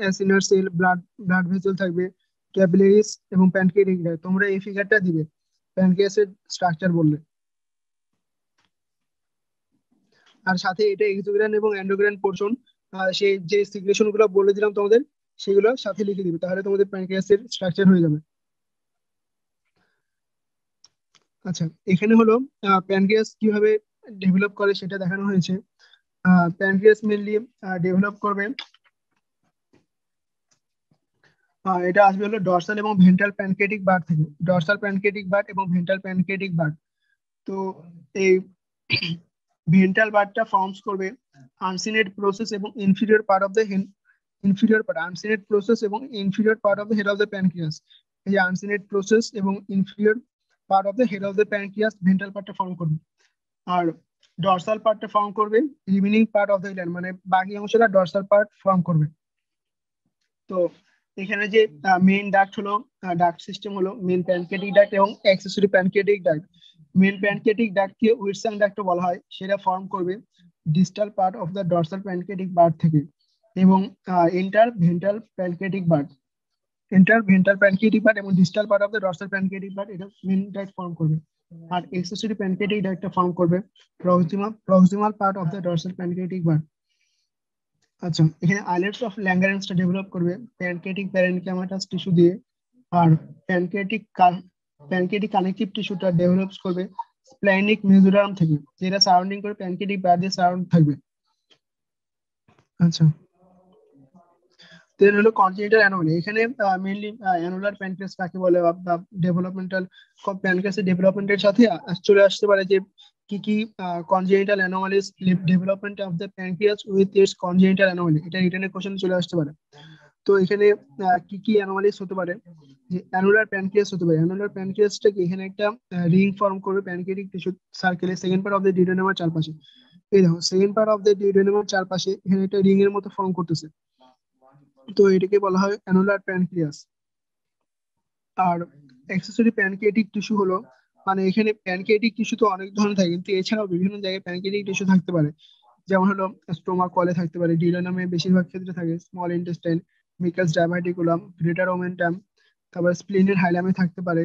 [SPEAKER 1] centroacinar cell blood blood vessel থাকবে ক্যাপিলারিস এবং pancreatic pancreatic তোমরা এই ফিগারটা দিবে প্যানক্রিয়াসের structure বললে। আর সাথে এটা এক্সোগ্রান এবং অ্যান্ডোগ্রান পোর্শন সেই যে সিগ্রেশনগুলো বলে দিলাম তোমাদের, সেগুলো সাথে লিখে দিবে, তাহলে তোমাদের প্যানক্রিয়াসের স্ট্রাকচার হয়ে যাবে। আচ্ছা এখানে হলো প্যানক্রিয়াস কীভাবে ডেভেলপ করে সেটা দেখানো হয়েছে। প্যানক্রিয়াস মেনলি ডেভেলপ করবে এটা আসবে হলো ডর্সাল এবং ভেন্ট্রাল প্যানকেটিক বার থেকে। ডর্সাল প্যানকেটিক বার এবং ভেন্ট্রাল প্যানকেটিক বার। তো এই ভেন্ট্রাল বারটা ফর্মস করবে আনসিনেট প্রসেস এবং inferior part of the inferior part uncinate process এবং inferior part of the head of the pancreas এই আনসিনেট প্রসেস এবং inferior part of the head of the pancreas ventral পার্টটা form করবে। আর dorsal পার্টটা form করবে remaining part of the gland মানে বাকি অংশটা ডর্সাল পার্ট ফর্ম করবে। তো এখানে যে মেইন ডাক্ট হলো ডাক্ট সিস্টেম হলো মেইন প্যানকেটিক ডাক্ট এবং accessory pancreatic duct main pancreatic ডাক্টকে Wirsung duct বলা হয়, সেটা ফর্ম করবে distal part of the dorsal pancreatic bud থেকে এবং entire ventral pancreatic bud entire ventral pancreatic bud এবং distal part of the dorsal pancreatic bud এটা main duct form করবে। আর এক্সেসরি প্যানকেটিক ডাক্টটা ফর্ম করবে proximal proximal part of the dorsal pancreatic bud আচ্ছা এখানে আইলেটস অফ ল্যাঙ্গারেন্সটা develop করবে। প্যানকেটিক প্যারেনকামাটাস টিস্যু দিয়ে। আর প্যানকেটিক প্যানকেটিক কানেকটিভ টিস্যুটা ডেভেলপস করবে স্প্লাইনিক মেজোরাম থেকে, যেটা সারাউন্ডিং করে প্যানকেটিক বার দিয়ে সারাউন্ড থাকবে। আচ্ছা। দেন হলো কনজেনিটাল অ্যানোমালি এখানে মেইনলি অ্যানুলার প্যানক্রিয়াস কাকে বলে বা ডেভেলপমেন্টাল প্যানক্রিয়াসের ডেভেলপমেন্টের সাথে চলে আসতে পারে যে কি কি congenital anomalies development of the pancreas with its congenital anomaly এটা রিটার্নের কোশ্চেন চলে আসতে পারে। তো এখানে কি কি অ্যানোমালিস হতে পারে? যে অ্যানুলার প্যানক্রিয়াস হতে পারে। অ্যানুলার প্যানক্রিয়াসটা কি? এখানে একটা রিং ফর্ম করবে প্যানক্রিয়াটিক টিস্যু সার্কেলে সেকেন্ড পার্ট অফ দ্য ডিউডেনামার চারপাশে। এই দেখো সেকেন্ড পার্ট অফ দ্য ডিউডেনামার চারপাশে এখানে একটা রিং এর মতো ফর্ম করতেছে। তো এটাকে বলা হয় অ্যানুলার প্যানক্রিয়াস আর অ্যাক্সেসরি প্যানক্রিয়াটিক টিস্যু হলো মানে এখানে প্যানক্রিয়াটিক টিস্যু তো অনেক ধরনের থাকে, কিন্তু এছাড়াও বিভিন্ন জায়গায় প্যানক্রিয়াটিক টিস্যু থাকতে পারে। যেমন হলো স্টোমা কলে থাকতে পারে ডিউডেনামে বেশিরভাগ ক্ষেত্রে থাকে স্মল ইন্টেস্টাইন মিকাস ডায়াবাটিকুলাম গ্রেটার ওমেন্টাম তারপরে স্প্লিনের হাইলামে থাকতে পারে।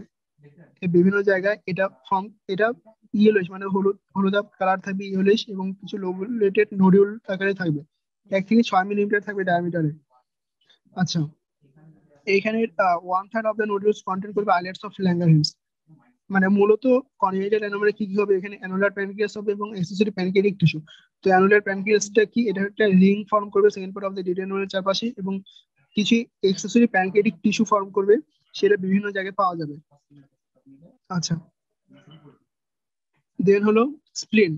[SPEAKER 1] বিভিন্ন জায়গায় এটা ফর্ম এটা ইয়েলোইশ মানে হলুদ হলুদাব কালার থাকবে ইয়েলোইশ এবং কিছু লোবুলেটেড নোডিউল আকারে থাকবে। এক থেকে ছয় মিলিমিটার থাকবে ডায়ামিটারে আচ্ছা এইখানে one third of the nodules content করবে আইলেটস অফ ল্যাঙ্গারহ্যান্স মানে মূলত কনজেনিটাল অ্যানোমালি কি কি হবে? এখানে অ্যানুলার প্যানক্রিয়াস হবে এবং এক্সেসরি প্যানক্রিয়াটিক টিস্যু। তো অ্যানুলার প্যানক্রিয়াসটা কি? এটা একটা রিং ফর্ম করবে সেকেন্ড পার্ট অফ দ্য ডিডেনোমের চারপাশে এবং কিছু এক্সেসরি প্যানক্রিয়াটিক টিস্যু ফর্ম করবে, সেটা বিভিন্ন জায়গায় পাওয়া যাবে। আচ্ছা। দেন হলো স্প্লিন।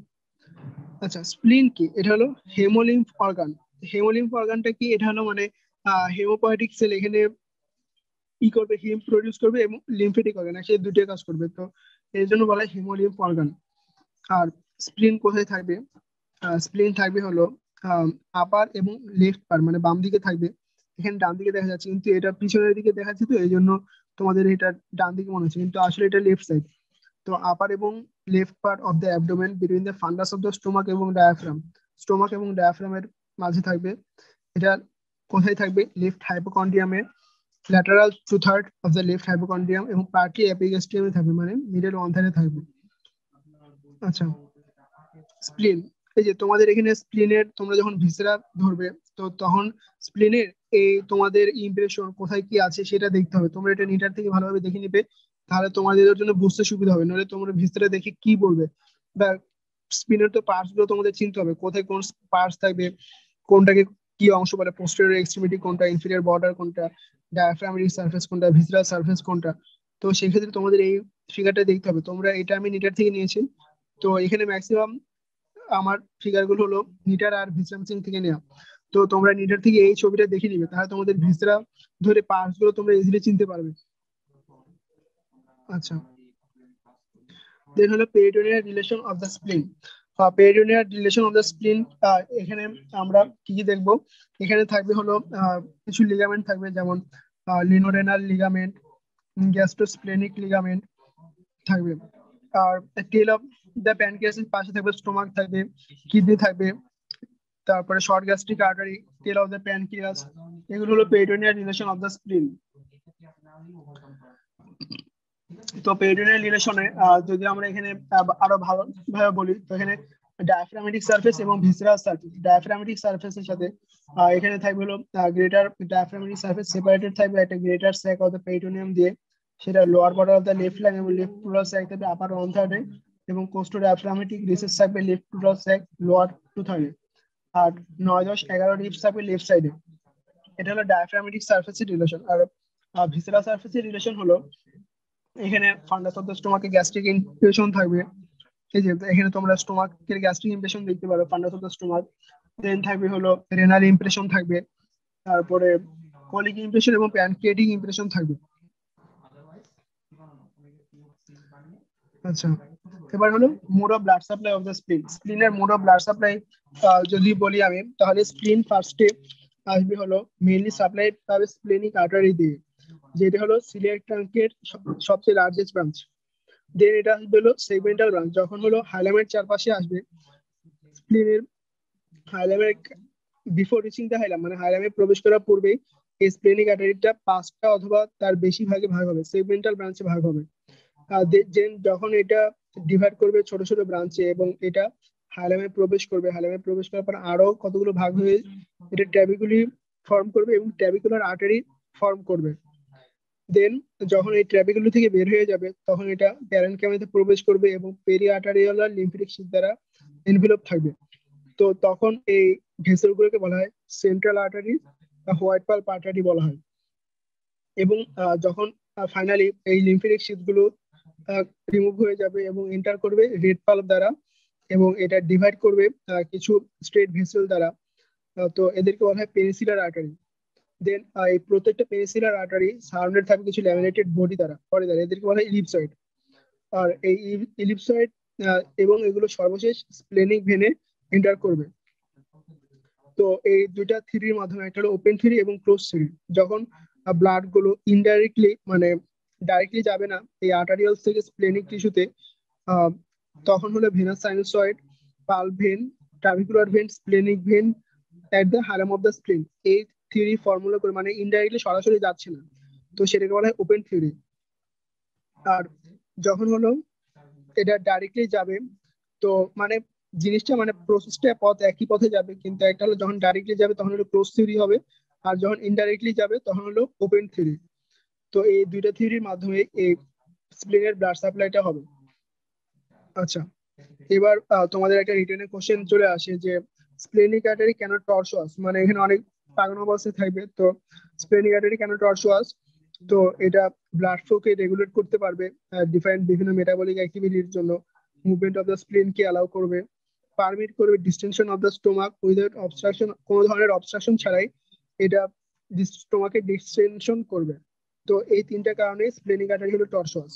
[SPEAKER 1] আচ্ছা স্প্লিন কি? এটা হলো হেমোলিম্ফ অর্গান। হেমোলিম্ফ অর্গানটা কি? এটা হলো মানে হেমোপয়েটিক সেল এখানে ই করবে হিম প্রডিউস করবে এবং লিম্ফেটিক অর্গান সেই দুটোই কাজ করবে। তো এর জন্য বলা হয় হিমোলিম্ফ অর্গান আর স্প্লিন কোথায় থাকবে? স্প্লিন থাকবে হলো আপার এবং লেফট পার মানে বাম দিকে থাকবে। এখানে ডান দিকে দেখা যাচ্ছে, কিন্তু এটা পিছনের দিকে দেখা যাচ্ছে তো, এই জন্য তোমাদের এটা ডান দিকে মনে হচ্ছে। কিন্তু আসলে এটা লেফট সাইড তো আপার এবং left part of the abdomen between the fundus of the stomach এবং ডায়াফ্রাম স্টোমাক এবং ডায়াফ্রামের মাঝে থাকবে। এটা কোথায় থাকবে? Left হাইপোকন্ডিয়ামে lateral to third of the left hypochondrium এবং পার্টি এপিগ্যাস্ট্রিয়ামে থাকবে মানে মিডল ওয়ান থার্ডে থাকবে। আচ্ছা। স্প্লিন এই যে তোমাদের এখানে স্প্লিনের তোমরা যখন ভিসেরা ধরবে, তো তখন স্প্লিনের এই তোমাদের ইমপ্রেশন কোথায় কি আছে সেটা দেখতে হবে। তোমরা এটা নিটার থেকে ভালোভাবে দেখে নিবে, তাহলে তোমাদের জন্য বুঝতে সুবিধা হবে। নাহলে তোমরা ভিসেরা দেখে কি বলবে? বা স্পিনের তো পার্টসগুলো তোমাদের চিনতে হবে। কোথায় কোন পার্টস থাকবে, কোনটাকে কি অংশ বলে পোস্টেরিয়র এক্সট্রিমিটি কোনটা ইনফিরিয়র বর্ডার কোনটা ডায়াফ্রামেটিক সারফেস কোনটা ভিসেরাল সারফেস কোনটা? তো সেক্ষেত্রে তোমাদের এই ফিগারটা দেখতে হবে। তোমরা এটা আমি নিটার থেকে নিয়েছি। তো এখানে ম্যাক্সিমাম আমার ফিগারগুলো হলো নিটার আর ভিসরাম সিং থেকে নেওয়া তো তোমরা নিটার থেকে এই ছবিটা দেখে নিবে। তাহলে তোমাদের ভিসরা ধরে পার্টসগুলো তোমরা ইজিলি চিনতে পারবে। আচ্ছা। দেন হলো peritoneal relation of the spleen peritoneal relation of the spleen এখানে আমরা কি কি দেখব? এখানে থাকবে হলো কিছু লিগামেন্ট থাকবে যেমন লিনোরেনাল লিগামেন্ট গ্যাস্ট্রোস্প্লেনিক লিগামেন্ট থাকবে। আর টেল অফ দ্য প্যানক্রিয়াসের পাশে থাকবে স্টোমাক থাকবে কিডনি থাকবে, তারপরে short gastric artery tail of the pancreas এগুলো হলো peritoneal relation of the spleen তো পেরিটোনিয়াল রিলেশনে যদি আমরা এখানে আরও ভালো ভাবে বলি, তো এখানে ডায়াফ্রামেটিক সারফেস এবং ভিসরাল সারফেস ডায়াফ্রামেটিক সারফেসের সাথে এখানে থাকবে হলো গ্রেটার ডায়াফ্রামেটিক সারফেস সেপারেটেড থাকবে একটা greater sac of the peritoneum দিয়ে, সেটা lower border of the left line এবং লেফট টুরাল স্যাক থাকবে আপার ওয়ান থার্ডে এবং কোস্টো ডায়াফ্রামেটিক রিসেস থাকবে left pleural sac lower two থার্ডে আর নয় দশ এগারো রিপস থাকবে লেফট সাইডে এটা হলো ডায়াফ্রামেটিক সারফেসের রিলেশন আর ভিসেরাল সারফেসের রিলেশন হলো এখানে ফান্ডাস অফ দ্য স্টোমাকে গ্যাস্ট্রিক ইনফেকশন থাকবে। এই যে এখানে তোমরা স্টোমাকের গ্যাস্ট্রিক ইমপ্রেশন দেখতে পারো fundus of the stomach then থাকবে হলো রেনাল ইমপ্রেশন থাকবে। তারপরে কলিক ইমপ্রেশন এবং প্যানক্রিয়েটিক ইমপ্রেশন থাকবে। আচ্ছা এবার হলো mode of blood supply of the spleen স্প্লিনের mode of blood supply যদি বলি আমি, তাহলে স্প্লিন ফার্স্টে আসবে হলো মেইনলি সাপ্লাই পাবে স্প্লেনিক আর্টারি দিয়ে। যেটা হলো সিলিয়াক ট্রাঙ্কের সবচেয়ে লার্জেস্ট ব্রাঞ্চ দেন এটা আসবে হলো সেগমেন্টাল ব্রাঞ্চ যখন হলো হাইলামের চারপাশে আসবে স্প্লিনের হাইলামের বিফোর রিচিং দ্য হাইলাম মানে হাইলামে প্রবেশ করার পূর্বেই এই স্প্লেনিক আর্টারিটা পাঁচটা অথবা তার বেশি ভাগে ভাগ হবে সেগমেন্টাল ব্রাঞ্চে ভাগ হবে। যখন এটা ডিভাইড করবে ছোট ছোট ব্রাঞ্চে এবং এটা হাইলামে প্রবেশ করবে, হাইলামে প্রবেশ করার পর আরও কতগুলো ভাগ হয়ে এটা ট্যাবিগুলি ফর্ম করবে এবং ট্যাবিকুলার আর্টারি ফর্ম করবে। দেন যখন এই ট্র্যাবিগুলো থেকে বের হয়ে যাবে, তখন এটা প্যারেনকামিতে প্রবেশ করবে এবং পেরি আর্টারিওলার লিম্ফেটিক দ্বারা এনভেলপ থাকবে। তো তখন এই ভেসেলগুলোকে বলা হয় সেন্ট্রাল আর্টারি বা হোয়াইট পাল্প আর্টারি বলা হয়। এবং যখন ফাইনালি এই লিম্ফেটিক শিটগুলো রিমুভ হয়ে যাবে এবং এন্টার করবে রেড পাল্প দ্বারা এবং এটা ডিভাইড করবে কিছু স্ট্রেট ভেসেল দ্বারা। তো এদেরকে বলা হয় পেনিসিলার আর্টারি দেন এই প্রত্যেকটা পেনিসিলার আর্টারি সারাউন্ডেড থাকবে কিছু ল্যামিনেটেড বডি দ্বারা। পরে দ্বারা, এদেরকে বলা হয় ইলিপসয়েড আর এই ইলিপসয়েড এবং এগুলো সর্বশেষ স্প্লেনিক ভেনে এন্টার করবে। তো এই দুইটা থ্রির মাধ্যমে, একটা হলো ওপেন থ্রি এবং ক্লোজ থ্রি যখন ব্লাডগুলো ইনডাইরেক্টলি মানে ডাইরেক্টলি যাবে না, এই আর্টারিয়ালস থেকে স্প্লেনিক টিস্যুতে তখন হলো venous sinusoid pulp vein trabecular vein splenic vein at the hilum of the spleen এই থিওরি ফর্মুলা করে মানে ইনডাইরেক্টলি সরাসরি যাচ্ছে না। তো সেটাকে বলা হয় ওপেন থিওরি আর যখন হলো, এটা ডাইরেক্টলি যাবে, তো মানে জিনিসটা মানে প্রসেসটা পথ একই পথে যাবে, কিন্তু একটা হলো যখন ডাইরেক্টলি যাবে, তখন হলো ক্লোজ থিওরি হবে, আর যখন ইনডাইরেক্টলি যাবে, তখন হলো ওপেন থিওরি তো এই দুইটা থিওরির মাধ্যমে এই স্প্লিনের ব্লাড সাপ্লাইটা হবে। আচ্ছা এবার তোমাদের একটা রিটার্নের কোশ্চেন চলে আসে যে স্প্লেনিক আর্টারি কেন টর্সোয়াস মানে এখানে অনেক পাগানো অবস্থায় থাকবে। তো স্প্লেনিক আর্টারি কেন টর্সোয়াস তো এটা ব্লাড ফ্লোকে রেগুলেট করতে পারবে ডিফারেন্ট বিভিন্ন মেটাবলিক অ্যাক্টিভিটির জন্য। মুভমেন্ট অফ দ্য স্প্লেন কে অ্যালাউ করবে। পারমিট করবে distension of the stomach without obstruction কোনো ধরনের অবস্ট্রাকশন ছাড়াই এটা স্টোমাকে ডিস্টেনশন করবে। তো এই তিনটা কারণে স্প্লেনিক আর্টারি হলো টর্সোয়াস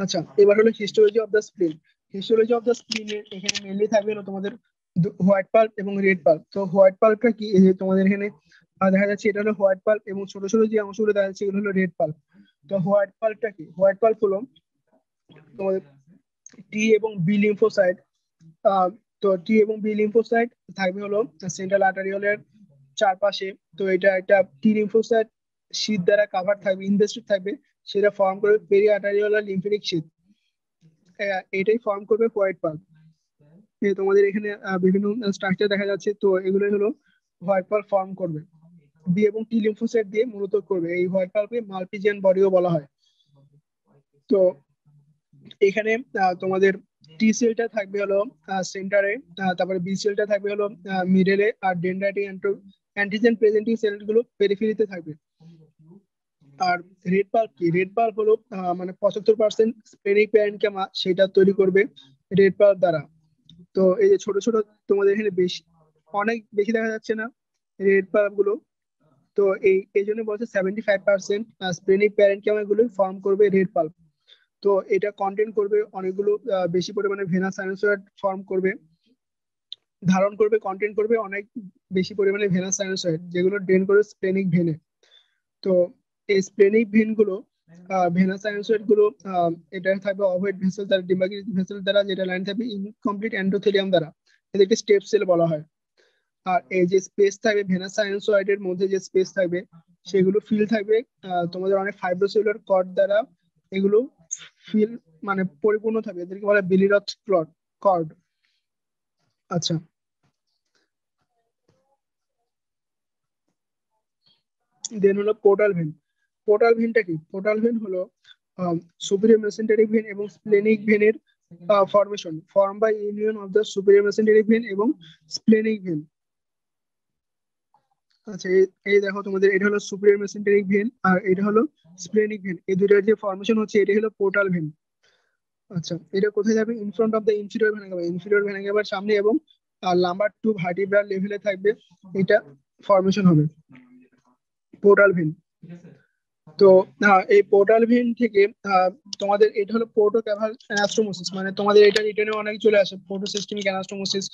[SPEAKER 1] আচ্ছা এবার হলো histology of the spleen histology of the spleen এখানে মেনলি থাকবে তোমাদের হোয়াইট পাল্প এবং রেড পাল্প। তো হোয়াইট পাল্পটা কি? এই যে তোমাদের এখানে দেখা যাচ্ছে এটা হলো হোয়াইট পাল্প এবং ছোট ছোট যে অংশগুলো দেখা যাচ্ছে, এগুলো হলো রেড পাল্প। তো হোয়াইট পাল্পটা কি? হোয়াইট পাল্প হলো তোমাদের টি এবং বি লিম্ফোসাইট তো টি এবং বি লিম্ফোসাইট থাকবে হলো সেন্ট্রাল আর্টারিওলের চারপাশে। তো এটা একটা টি লিম্ফোসাইট শীত দ্বারা কাভার থাকবে ইনভেস্টেড থাকবে, সেটা ফর্ম করবে পেরি আর্টারিওলার লিম্ফেটিক শীত এটাই ফর্ম করবে হোয়াইট পাল্প। তোমাদের এখানে বিভিন্ন স্ট্রাকচার দেখা যাচ্ছে, তো এগুলো হলো হোয়াইট পাল্প ফর্ম করবে। বি এবং টি লিম্ফোসাইট দিয়ে মূলত করবে। এই হোয়াইট পাল্পে মাল্টিজেন বডিও বলা হয়। তো এখানে তোমাদের টি সেলটা থাকবে হলো সেন্টারে তারপরে বি সেলটা থাকবে হলো মিডলে আর ডেন্ড্রাইটিক অ্যান্টিজেন প্রেজেন্টিং সেলগুলো পেরিফেরিতে থাকবে। আর রেড পাল্প কি? রেড পাল্প হলো মানে পঁচাত্তর পার্সেন্ট স্পেনিক প্যারেনকামা সেটা তৈরি করবে রেড পাল্প দ্বারা। তো এই যে ছোট ছোট তোমাদের এখানে বেশি, অনেক বেশি দেখা যাচ্ছে না রেড পাল্পগুলো। তো এই এই জন্য বলছে seventy five percent splenic parenchyma গুলো ফর্ম করবে রেড পাল্প। তো এটা কন্টেন্ট করবে, অনেকগুলো বেশি পরিমাণে ভেনা সাইনোসয়েড ফর্ম করবে। ধারণ করবে কন্টেন্ট করবে অনেক বেশি পরিমাণে ভেনা সাইনোসয়েড, যেগুলো ড্রেন করে স্প্লেনিক ভেনে তো এই স্প্লেনিক ভেন গুলো ভেনা সাইনোসয়েডগুলো এটা থাকবে অভয়েড ভেসেল দ্বারা ডিম্বাকৃত ভেসেল দ্বারা, যেটা লাইন থাকবে ইনকমপ্লিট এন্ডোথেলিয়াম দ্বারা, এদেরকে স্টেপ সেল বলা হয়। আর এই যে স্পেস থাকবে ভেনা সাইনোসয়েডের মধ্যে যে স্পেস থাকবে, সেগুলো ফিল থাকবে তোমাদের অনেক ফাইব্রোসেলুলার কর্ড দ্বারা এগুলো ফিল মানে পরিপূর্ণ থাকবে, এদেরকে বলা বিলিরথ ক্লট কর্ড আচ্ছা। দেন হলো পোর্টাল ভেন পোর্টাল ভেনটা কি? পোর্টাল ভেন হলো সুপিরিয়র মেসেন্টারিক ভেন এবং splenic ভেনের formation form by union of the superior mesenteric vein এবং স্প্লেনিক ভেন আচ্ছা এই- দেখো তোমাদের, এটা হলো সুপিরিয়র মেসেন্টারিক ভেন আর এটা হলো স্প্লেনিক ভেন এই দুটার যে ফর্মেশন হচ্ছে এটা হলো পোর্টাল ভেন আচ্ছা এটা কোথায় যাবে? In front of the inferior vena cava inferior ভেনাগাবার সামনে এবং লাম্বার টু ভার্টিব্রাল লেভেলে থাকবে, এটা ফর্মেশন হবে। পোর্টাল ভেন তো এই পোর্টাল ভিন থেকে তোমাদের এটা হলো পোর্টো ক্যাভাল অ্যানাস্টোমোসিস মানে তোমাদের এটা রিটেনে অনেক চলে আসে পোর্টো সিস্টেমিক অ্যানাস্টোমোসিস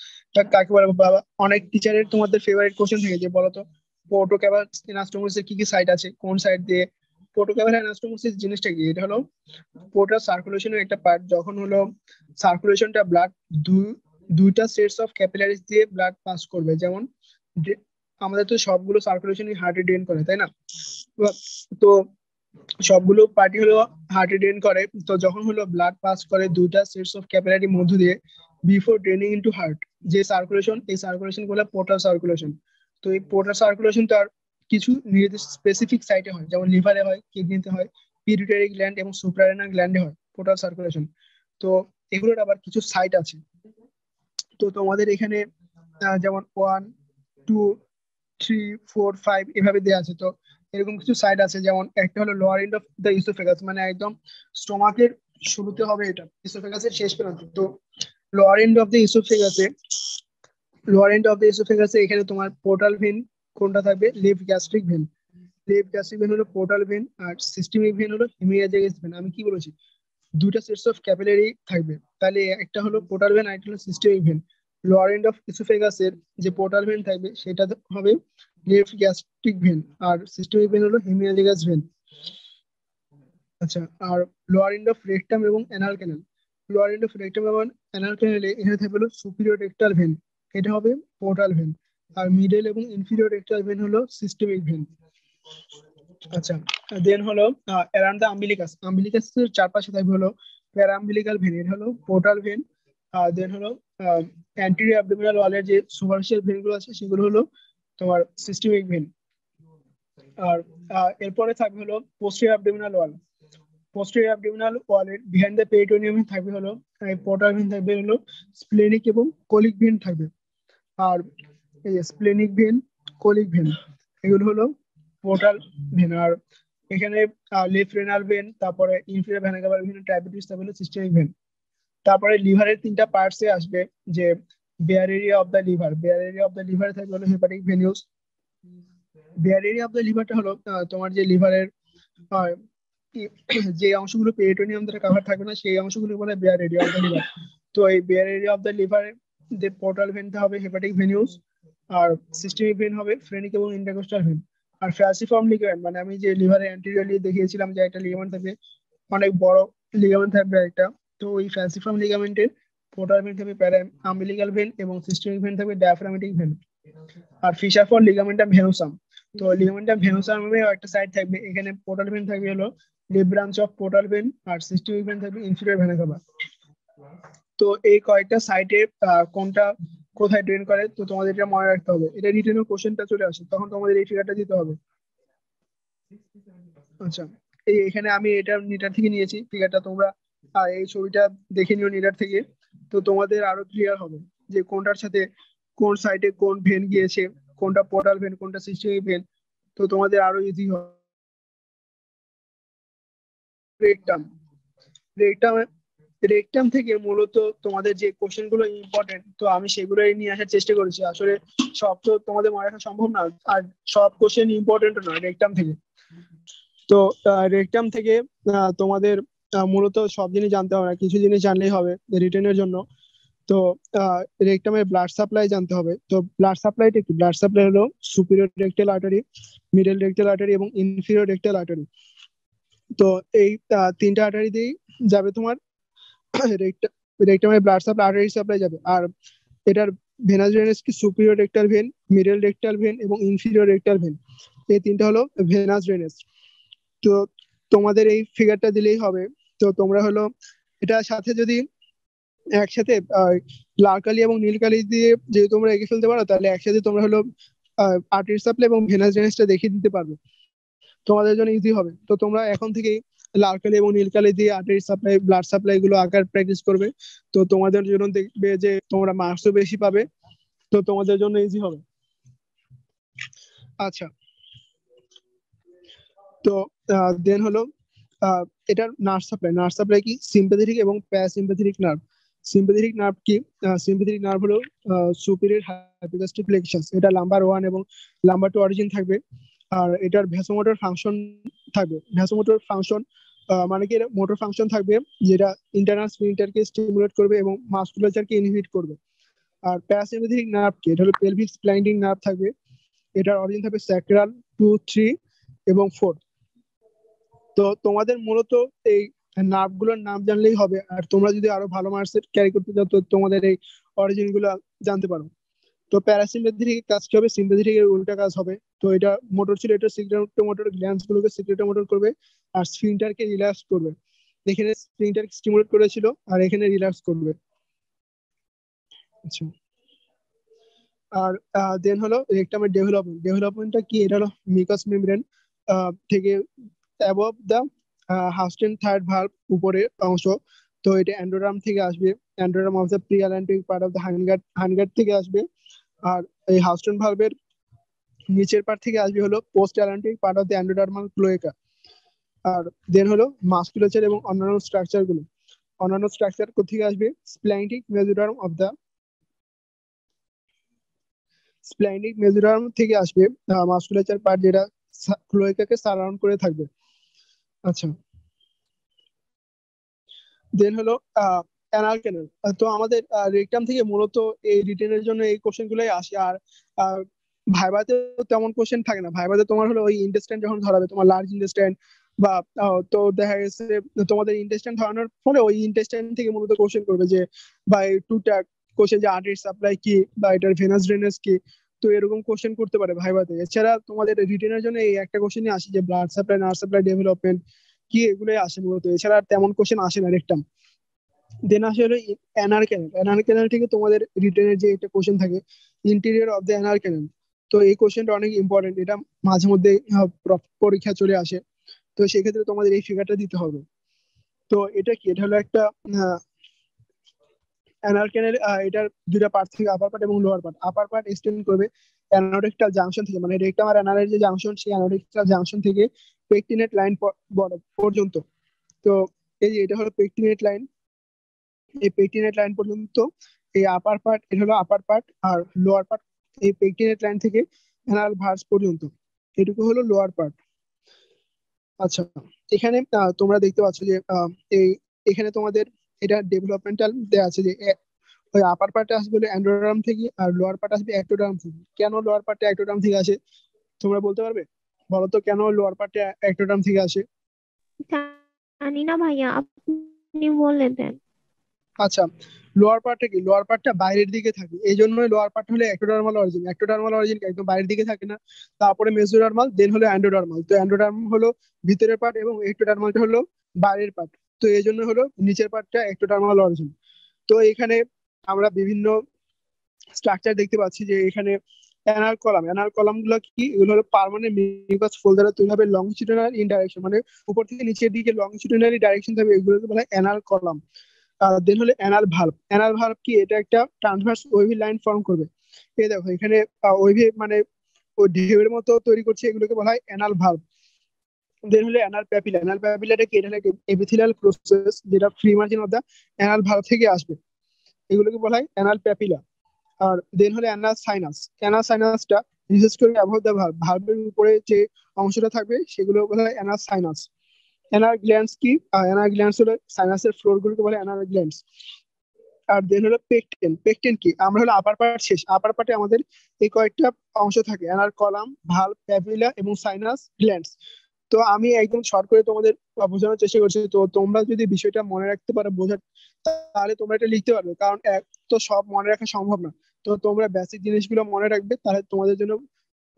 [SPEAKER 1] কাকে বলে? বাবা অনেক টিচারের তোমাদের ফেভারিট কোশ্চেন থেকে যে বলতো পোর্টো ক্যাভাল অ্যানাস্টোমোসিস কি কি সাইট আছে? কোন সাইড দিয়ে? পোর্টো ক্যাভাল অ্যানাস্টোমোসিস জিনিসটা কি? এটা হলো পোর্টাল সার্কুলেশনের একটা পার্ট যখন হলো সার্কুলেশনটা ব্লাড দুইটা সেটস অফ ক্যাপিলারিজ দিয়ে ব্লাড পাস করবে, যেমন আমাদের তো সবগুলো সার্কুলেশনই হার্টে ড্রেন করে, তাই না? তো সবগুলো পার্টি হলো হার্টে ড্রেন করে, তো যখন হলো ব্লাড পাস করে দুইটা সেটস অফ ক্যাপিলারি মধ্য দিয়ে বিফোর ড্রেনিং ইনটু হার্ট যে সার্কুলেশন এই সার্কুলেশনগুলো পোর্টাল সার্কুলেশন তো এই পোর্টাল সার্কুলেশন তার কিছু নির্দিষ্ট স্পেসিফিক সাইটে হয়, যেমন লিভারে হয় কিডনিতে হয় পিরিটারি গ্ল্যান্ড এবং সুপ্রারেনাল গ্ল্যান্ডে হয় পোর্টাল সার্কুলেশন তো এগুলোর আবার কিছু সাইট আছে। তো তোমাদের এখানে যেমন one two three four five এভাবে দেওয়া আছে। তো এরকম কিছু সাইড আছে, যেমন একটা হলো lower end of the oesophagus মানে একদম স্টোমাকের শুরুতে হবে এটা ইসোফেগাসের শেষ পর্যন্ত তো লোয়ার এন্ড অফ দ্য ইসোফেগাসে লোয়ার এন্ড অফ দ্য ইসোফেগাসে এখানে তোমার পোর্টাল ভেন কোনটা থাকবে? Left gastric vein left gastric vein হলো পোর্টাল ভেন আর সিস্টেমিক ভেন হলো হিমিয়াজাইস ভেন আমি কি বলেছি? দুটা সেটস অফ ক্যাপিলারি থাকবে। তাহলে একটা হলো পোর্টাল ভেন আর একটা হলো systemic vein lower end of ইসোফেগাসের যে পোর্টাল ভেন থাকবে, সেটা হবে গ্যাস্ট্রিক ভেন আর সিস্টেমিক ভেন হলো হিমিয়ালিগাস ভেন আচ্ছা আর লোয়ার এন্ড অফ রেকটাম এবং anal canal lower end of rectum এবং অ্যানাল ক্যানালে এখানে থাকবে হলো সুপিরিয়র রেকটাল ভেন এটা হবে পোর্টাল ভেন আর মিডল এবং ইনফিরিয়র রেকটাল ভেন হলো সিস্টেমিক ভেন আচ্ছা দেন হলো অ্যারাউন্ড দ্য আম্বিলিকাস আম্বিলিকাসের চারপাশে থাকবে হলো প্যারাম্বিলিকাল ভেন এটা হলো পোর্টাল ভেন আর দেন হলো অ্যান্টিরিয়র অ্যাবডোমিনাল ওয়ালের যে সুপারফিশিয়াল ভেনগুলো আছে, সেগুলো হলো তোমার সিস্টেমিক ভেন আর এরপরে থাকবে হলো posterior abdominal wall posterior abdominal ওয়ালের বিহাইন্ড দ্য পেরিটোনিয়ামে থাকবে হলো পোর্টাল ভেন থাকবে হলো স্প্লেনিক এবং কোলিক ভেন থাকবে। আর এই স্প্লেনিক ভেন কোলিক ভেন এগুলো হলো পোর্টাল ভেন আর এখানে লেফট রেনাল ভেন তারপরে ইনফিরিয়র ভেনাগাবার বিভিন্ন ডায়াবেটিস তারপরে সিস্টেমিক ভেন তারপরে লিভারের তিনটা পার্টসে আসবে যে bare area of the liver bare area of the liver থাকবে হলো hepatic venous bare area of the লিভারটা হলো তোমার যে লিভারের যে অংশগুলো পেরিটোনিয়াম দ্বারা কাভার থাকবে না, সেই অংশগুলো বলে bare area of the liver তো এই বেয়ার এরিয়া অফ দ্য লিভারে যে পোর্টাল ভেনটা হবে হেপাটিক ভেনিউস আর সিস্টেমিক ভেন হবে ফ্রেনিক এবং ইন্টারকোস্টাল ভেন আর ফ্যাসিফর্ম লিগামেন্ট মানে আমি যে লিভারে অ্যান্টিরিয়রলি দেখিয়েছিলাম যে একটা লিগামেন্ট থাকবে অনেক বড় লিগামেন্ট থাকবে একটা। তো ওই ফ্যাসিফর্ম লিগামেন্টের পোর্টাল ভেন থাকবে আম্বিলিকাল ভেন এবং সিস্টেমিক ভেন থাকবে ডায়াফ্রামেটিক ভেন আর ফিশার ফর লিগামেন্টাম ভেনুসাম তো লিগামেন্টাম ভেনুসামে একটা সাইড থাকবে, এখানে পোর্টাল ভেন থাকবে হলো left branch of portal vein R systemic vein থাকবে ইনফিরিয়র ভেনা কাভা তো এই কয়েকটা সাইটে কোনটা কোথায় ড্রেন করে, তো তোমাদের এটা মনে রাখতে হবে। এটা রিটেনের কোশ্চেনটা চলে আসে, তখন তোমাদের এই ফিগারটা দিতে হবে। আচ্ছা এই এখানে আমি এটা নিটার থেকে নিয়েছি ফিগারটা তোমরা এই ছবিটা দেখে নিও নিটার থেকে। তো তোমাদের আরও ক্লিয়ার হবে যে কোনটার সাথে কোন সাইডে কোন ভেন গিয়েছে, কোনটা পোর্টাল ভেন কোনটা সিস্টেমিক ভেন তো তোমাদের আরও ইজি হবে। রেকটাম রেকটাম রেকটাম থেকে মূলত তোমাদের যে কোশ্চেনগুলো ইম্পর্টেন্ট তো আমি সেগুলোই নিয়ে আসার চেষ্টা করেছি। আসলে সব তো তোমাদের মনে রাখা সম্ভব না, আর সব কোশ্চেন ইম্পর্টেন্ট না রেকটাম থেকে। তো রেকটাম থেকে তোমাদের মূলত সব জিনিস জানতে হবে না, কিছু জিনিস জানলেই হবে রিটেনের জন্য। তো রেকটামের ব্লাড সাপ্লাই জানতে হবে। তো ব্লাড সাপ্লাইটা কি? ব্লাড সাপ্লাই হলো superior rectal artery middle rectal artery এবং ইনফিরিয়র রেকটাল আর্টারি তো এই তিনটা আর্টারি দিয়েই যাবে তোমার রেকটামের ব্লাড সাপ্লাই আর্টারি সাপ্লাই যাবে। আর এটার ভেনাস ড্রেনেজ কি? Superior rectal vein middle rectal vein এবং ইনফিরিয়র রেকটাল ভেন এই তিনটা হলো ভেনাস ড্রেনেজ তো তোমাদের এই ফিগারটা দিলেই হবে। তো তোমরা হলো এটার সাথে যদি একসাথে লাল কালি এবং নীল কালি দিয়ে যদি তোমরা এঁকে ফেলতে পারো, তাহলে একসাথে তোমরা হলো আর্টারি সাপ্লাই এবং ভেনাস ড্রেনেজটা দেখিয়ে দিতে পারবে। তোমাদের জন্য ইজি হবে। তো তোমরা এখন থেকেই লাল কালি এবং নীল কালি দিয়ে আর্টারি সাপ্লাই ব্লাড সাপ্লাই গুলো আঁকার প্র্যাকটিস করবে। তো তোমাদের জন্য দেখবে যে তোমরা মার্কসও বেশি পাবে। তো তোমাদের জন্য ইজি হবে। আচ্ছা। তো দেন হলো এটার নার্ভ সাপ্লাই নার্ভ সাপ্লাই কি? সিম্পাথেটিক এবং প্যারাসিম্পাথেটিক নার্ভ সিম্পাথেটিক নার্ভ কি? সিম্পাথেটিক নার্ভ হলো সুপিরিয়র হাইপোগাস্টিক প্লেক্সাস এটা নাম্বার ওয়ান এবং লাম্বার টু অরিজিন থাকবে। আর এটার ভ্যাসোমোটর ফাংশন থাকবে। ভ্যাসোমোটর ফাংশন মানে কি? মোটর ফাংশন থাকবে, যেটা ইন্টারনাল স্প্রিন্টারকে স্টিমুলেট করবে এবং মাসকুলাচারকে ইনহিবিট করবে। আর প্যারাসিম্পাথেটিক নার্ভ কি? এটা হলো পেলভিক স্প্লাইন্ডিং নার্ভ থাকবে। এটার অরিজিন থাকবে স্যাক্রাল টু থ্রি এবং ফোর তো তোমাদের মূলত এই নার্ভগুলোর নাম জানলেই হবে। আর তোমরা যদি আরও ভালো মার্কস ক্যারি করতে চাও, তো তোমাদের এই অরিজিনগুলো জানতে পারো। তো প্যারাসিম্পাথেটিক কাজ কি হবে? সিম্পাথেটিক এর উল্টা কাজ হবে। তো এটা মোটর ছিল, এটা সিগ্রেটো মোটর গ্ল্যান্স গুলোকে সিগ্রেটো মোটর করবে আর স্ফিনটারকে রিল্যাক্স করবে। এখানে স্প্রিংটার স্টিমুলেট করেছিল আর এখানে রিল্যাক্স করবে। আচ্ছা। আর দেন হলো রেকটামের ডেভেলপমেন্ট ডেভেলপমেন্টটা কি? এটা হলো মিকাস মেমব্রেন থেকে above the Houston third valve উপরে অংশ। তো এটা অ্যান্ড্রোডাম থেকে আসবে। Endoderm of the pre allantoic part of the hindgut hindgut থেকে আসবে। আর এই হাউস্টেন ভাল্বের নিচের পার্ট থেকে আসবে হলো post allantoic part of the endodermal cloaca R then হলো মাস্কুলেচার এবং অন্যান্য স্ট্রাকচারগুলো। অন্যান্য স্ট্রাকচার কোথেকে আসবে? স্প্ল্যান্টিক মেজুরাম অফ দ্য স্প্ল্যান্টিক মেজুরাম থেকে আসবে মাস্কুলেচার পার্ট যেটা ক্লোয়েকাকে সারাউন্ড করে থাকবে। আচ্ছা। দেন হলো অ্যানাল ক্যানাল তো আমাদের রেকটাম থেকে মূলত এই রিটেনের জন্য এই কোশ্চেন গুলোই আসে। আর ভাইবাতে তেমন কোশ্চেন থাকে না। ভাইবাতে তোমার হলো ওই ইন্টেস্টাইন যখন ধরাবে, তোমার লার্জ ইন্টেস্টাইন বা তো দেখা গেছে তোমাদের ইন্টেস্টাইন ধরানোর ফলে ওই ইন্টেস্টাইন থেকে মূলত কোশ্চেন করবে যে বা টু ট্যাগ কোশ্চেন যে আর্টারি সাপ্লাই কি? বা এটার ভেনাস ড্রেনেজ কি? তো এরকম কোশ্চেন করতে পারে ভাইবাতে এছাড়া তোমাদের রিটেনের জন্য এই একটা কোশ্চেনই আসে যে blood supply nerve supply development কি এগুলোই আসে মূলত। এছাড়া আর তেমন কোশ্চেন আসে না রেকটাম দেন আসে হলো অ্যানার ক্যানেল অ্যানার ক্যানেল থেকে তোমাদের রিটেনের যে একটা কোশ্চেন থাকে interior of the anal canal তো এই কোশ্চেনটা অনেক ইম্পর্টেন্ট এটা মাঝে মধ্যে পরীক্ষা চলে আসে। তো সেক্ষেত্রে তোমাদের এই ফিগারটা দিতে হবে। তো এটা কি? এটা হলো একটা অ্যানাল ক্যানেল এটার দুইটা পার্ট থেকে আপার পার্ট এবং lower part upper part extend করবে অ্যানোরেক্টাল জাংশন থেকে মানে রেকটাম আর অ্যানালের যে জাংশন সেই অ্যানোরেক্টাল জাংশন থেকে পেকটিনেট লাইন পর্যন্ত। তো এই যে এটা হলো পেকটিনেট লাইন এই পেকটিনেট লাইন পর্যন্ত এই আপার পার্ট এটা হলো আপার পার্ট আর লোয়ার পার্ট এই পেকটিনেট লাইন থেকে অ্যানাল ভার্স পর্যন্ত। এটুকু হলো লোয়ার পার্ট আচ্ছা এখানে তোমরা দেখতে পাচ্ছ যে এই, এখানে তোমাদের এটা ডেভেলপমেন্টাল দেওয়া আছে যে ওই আপার পার্টে আসবে অ্যান্ড্রোডার্ম থেকে আর লোয়ার পার্টে আসবে অ্যাক্টোডার্ম থেকে। কেন লোয়ার পার্টে অ্যাক্টোডার্ম থেকে আসে? তোমরা বলতে পারবে? বলো তো কেন লোয়ার পার্টে অ্যাক্টোডার্ম থেকে আসে?
[SPEAKER 2] জানি না ভাইয়া আপনি বলে দেন।
[SPEAKER 1] আচ্ছা লোয়ার পার্টটা কি? লোয়ার পার্টটা বাইরের দিকে থাকে। এই জন্যই লোয়ার পার্ট হলো একটোডার্মাল অরিজিন একটোডার্মাল অরিজিন একদম বাইরের দিকে থাকে না। তারপরে মেসোডার্মাল দেন হলো অ্যান্ডোডার্মাল তো অ্যান্ডোডার্ম হলো ভিতরের পার্ট এবং একটোডার্মালটা হলো বাইরের পার্ট তো এই জন্য হলো নিচের পার্টটা একটোডার্মাল অরিজিন তো এখানে আমরা বিভিন্ন স্ট্রাকচার দেখতে পাচ্ছি যে এখানে অ্যানাল কলাম অ্যানাল কলামগুলো কি? এগুলো হলো পার্মানেন্ট মিউকাস ফোল্ড দ্বারা তৈরি হবে লংজিটিউডাল ইন ডাইরেকশন মানে উপর থেকে নিচের দিকে লংজিটিউডালি ডাইরেকশন থাকবে, এগুলোকে বলা হয় অ্যানাল কলাম দেন হলো অ্যানাল ভার্ব অ্যানাল ভার্ব কি? এটা একটা ট্রান্সভার্স ওয়েভি লাইন ফর্ম করবে। এই দেখো, এখানে ওয়েভি মানে ঢেউয়ের মতো তৈরি করছে, এগুলোকে বলা হয় অ্যানাল ভার্ব দেন হলো অ্যানাল প্যাপিলা অ্যানাল প্যাপিলাটা কি? এটা হলো এপিথেলিয়াল প্রসেস যেটা free margin of the anal valve থেকে আসবে। এগুলোকে বলা হয় অ্যানাল প্যাপিলা আর দেন হলো অ্যানাল সাইনাস অ্যানাল সাইনাসটা বিশেষ করে অ্যাভাব দা ভার্ব ভার্বের উপরে যে অংশটা থাকবে, সেগুলো বলা হয় অ্যানাল সাইনাস অ্যানাল গ্ল্যান্ডস কি? অ্যানাল গ্ল্যান্ডস হলো সাইনাসের ফ্লোর গুলোকে বলে অ্যানাল গ্ল্যান্ডস আর দেন হলো পেকটেন পেকটেন কি? আমরা হলো আপার পার্ট শেষ। আপার পার্টে আমাদের এই কয়েকটা অংশ থাকে। অ্যানাল কলাম ভালো প্যাপিলা এবং সাইনাস গ্ল্যান্ডস তো আমি একদম শর্ট করে তোমাদের বোঝানোর চেষ্টা করছি। তো তোমরা যদি বিষয়টা মনে রাখতে পারো বোঝার, তাহলে তোমরা এটা লিখতে পারবে। কারণ এক, তো সব মনে রাখা সম্ভব না। তো তোমরা বেসিক জিনিসগুলো মনে রাখবে, তাহলে তোমাদের জন্য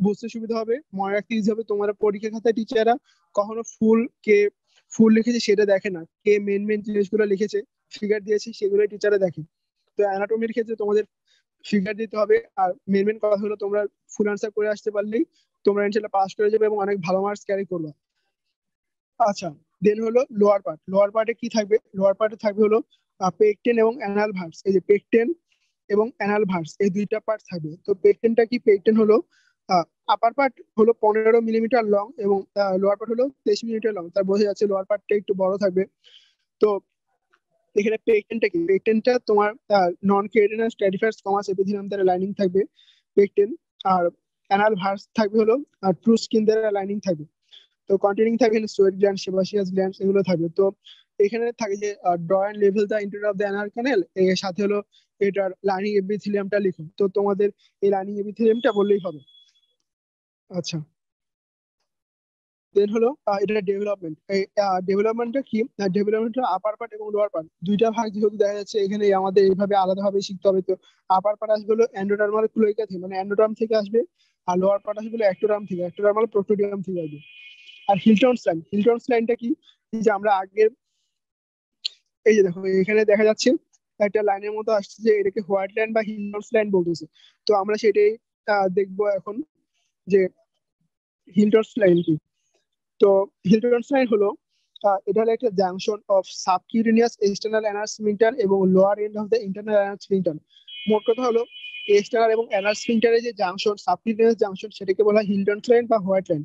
[SPEAKER 1] বুঝতে সুবিধা হবে। মনে রাখতে ইজি হবে তোমরা পরীক্ষা খাতায় টিচাররা কখনো ফুল কে ফুল লিখেছে সেটা দেখে না। কে মেন মেন জিনিসগুলো লিখেছে ফিগার দিয়েছে সেগুলো টিচাররা দেখে। তো অ্যানাটমির ক্ষেত্রে তোমাদের ফিগার দিতে হবে। আর মেন মেন কথা হলো তোমরা ফুল আনসার করে আসতে পারলেই তোমরা ইনশাল্লাহ পাস করে যাবে এবং অনেক ভালো মার্কস ক্যারি করবে। আচ্ছা দেন হলো লোয়ার পার্ট লোয়ার পার্টে কি থাকবে? লোয়ার পার্টে থাকবে হলো পেকটেন এবং অ্যানাল ভার্স এই যে পেকটেন এবং অ্যানাল ভার্স এই দুইটা পার্ট থাকবে। তো পেকটেনটা কি? পেকটেন হলো আপার পার্ট হলো পনেরো মিলিমিটার লং এবং লোয়ার পার্ট হলো তেইশ মিলিমিটার লং তার বোঝা যাচ্ছে লোয়ার পার্টটা একটু বড় থাকবে। তো এখানে পেকটেনটা কি? পেকটেনটা তোমার নন কেরাটিনাস স্ট্র্যাটিফায়াস কমাস এপিথেলিয়াম দ্বারা লাইনিং থাকবে। পেকটেন আর অ্যানাল ভার্স থাকবে হলো আর ট্রু স্কিন দ্বারা লাইনিং থাকবে তো কন্টেনিং থাকবে সোয়েট গ্ল্যান্ড সেবাসিয়াস গ্ল্যান্ড এগুলো থাকবে। তো এখানে থাকে যে draw and level the inter of the anal canal এর সাথে হলো এটার লাইনিং এপিথেলিয়ামটা লিখো। তো তোমাদের এই লাইনিং এপিথেলিয়ামটা বললেই হবে। আচ্ছা। দেন হলো এটা ডেভেলপমেন্ট ডেভেলপমেন্টটা কি? ডেভেলপমেন্টটা আপার পার্ট এবং লোয়ার পার্ট দুইটা ভাগ যেহেতু দেখা যাচ্ছে এখানে, আমাদের এইভাবে আলাদাভাবে শিখতে হবে। তো আপার পার্ট আসবে হলো অ্যান্ডোডার্মাল ক্লোইকা থেকে মানে অ্যান্ডোডার্ম থেকে আসবে। আর লোয়ার পার্ট আসবে হলো অ্যাক্টোডার্ম থেকে অ্যাক্টোডার্মাল প্রোটোডিয়াম থেকে আসবে আর হিলটনস লাইন, হিলটনস লাইনটা কি? যে আমরা আগের এই যে দেখো, এখানে দেখা যাচ্ছে একটা লাইনের মতো আসছে যে এটাকে হোয়াইট লাইন বা হিলটনস লাইন বলতেছে। তো আমরা সেটাই দেখব এখন যে হিলটনস লাইন কি। তো হিলটনস লাইন হলো এটা হলো একটা junction of subcutaneous external anal sphincter এবং lower end of the internal anal sphincter মোট কথা হলো এক্সটার্নাল এবং অ্যানাল স্ফিংটারের যে জাংশন সাবকিউরিনিয়াস জাংশন সেটাকে বলা হয় হিলটনস লাইন বা হোয়াইট লাইন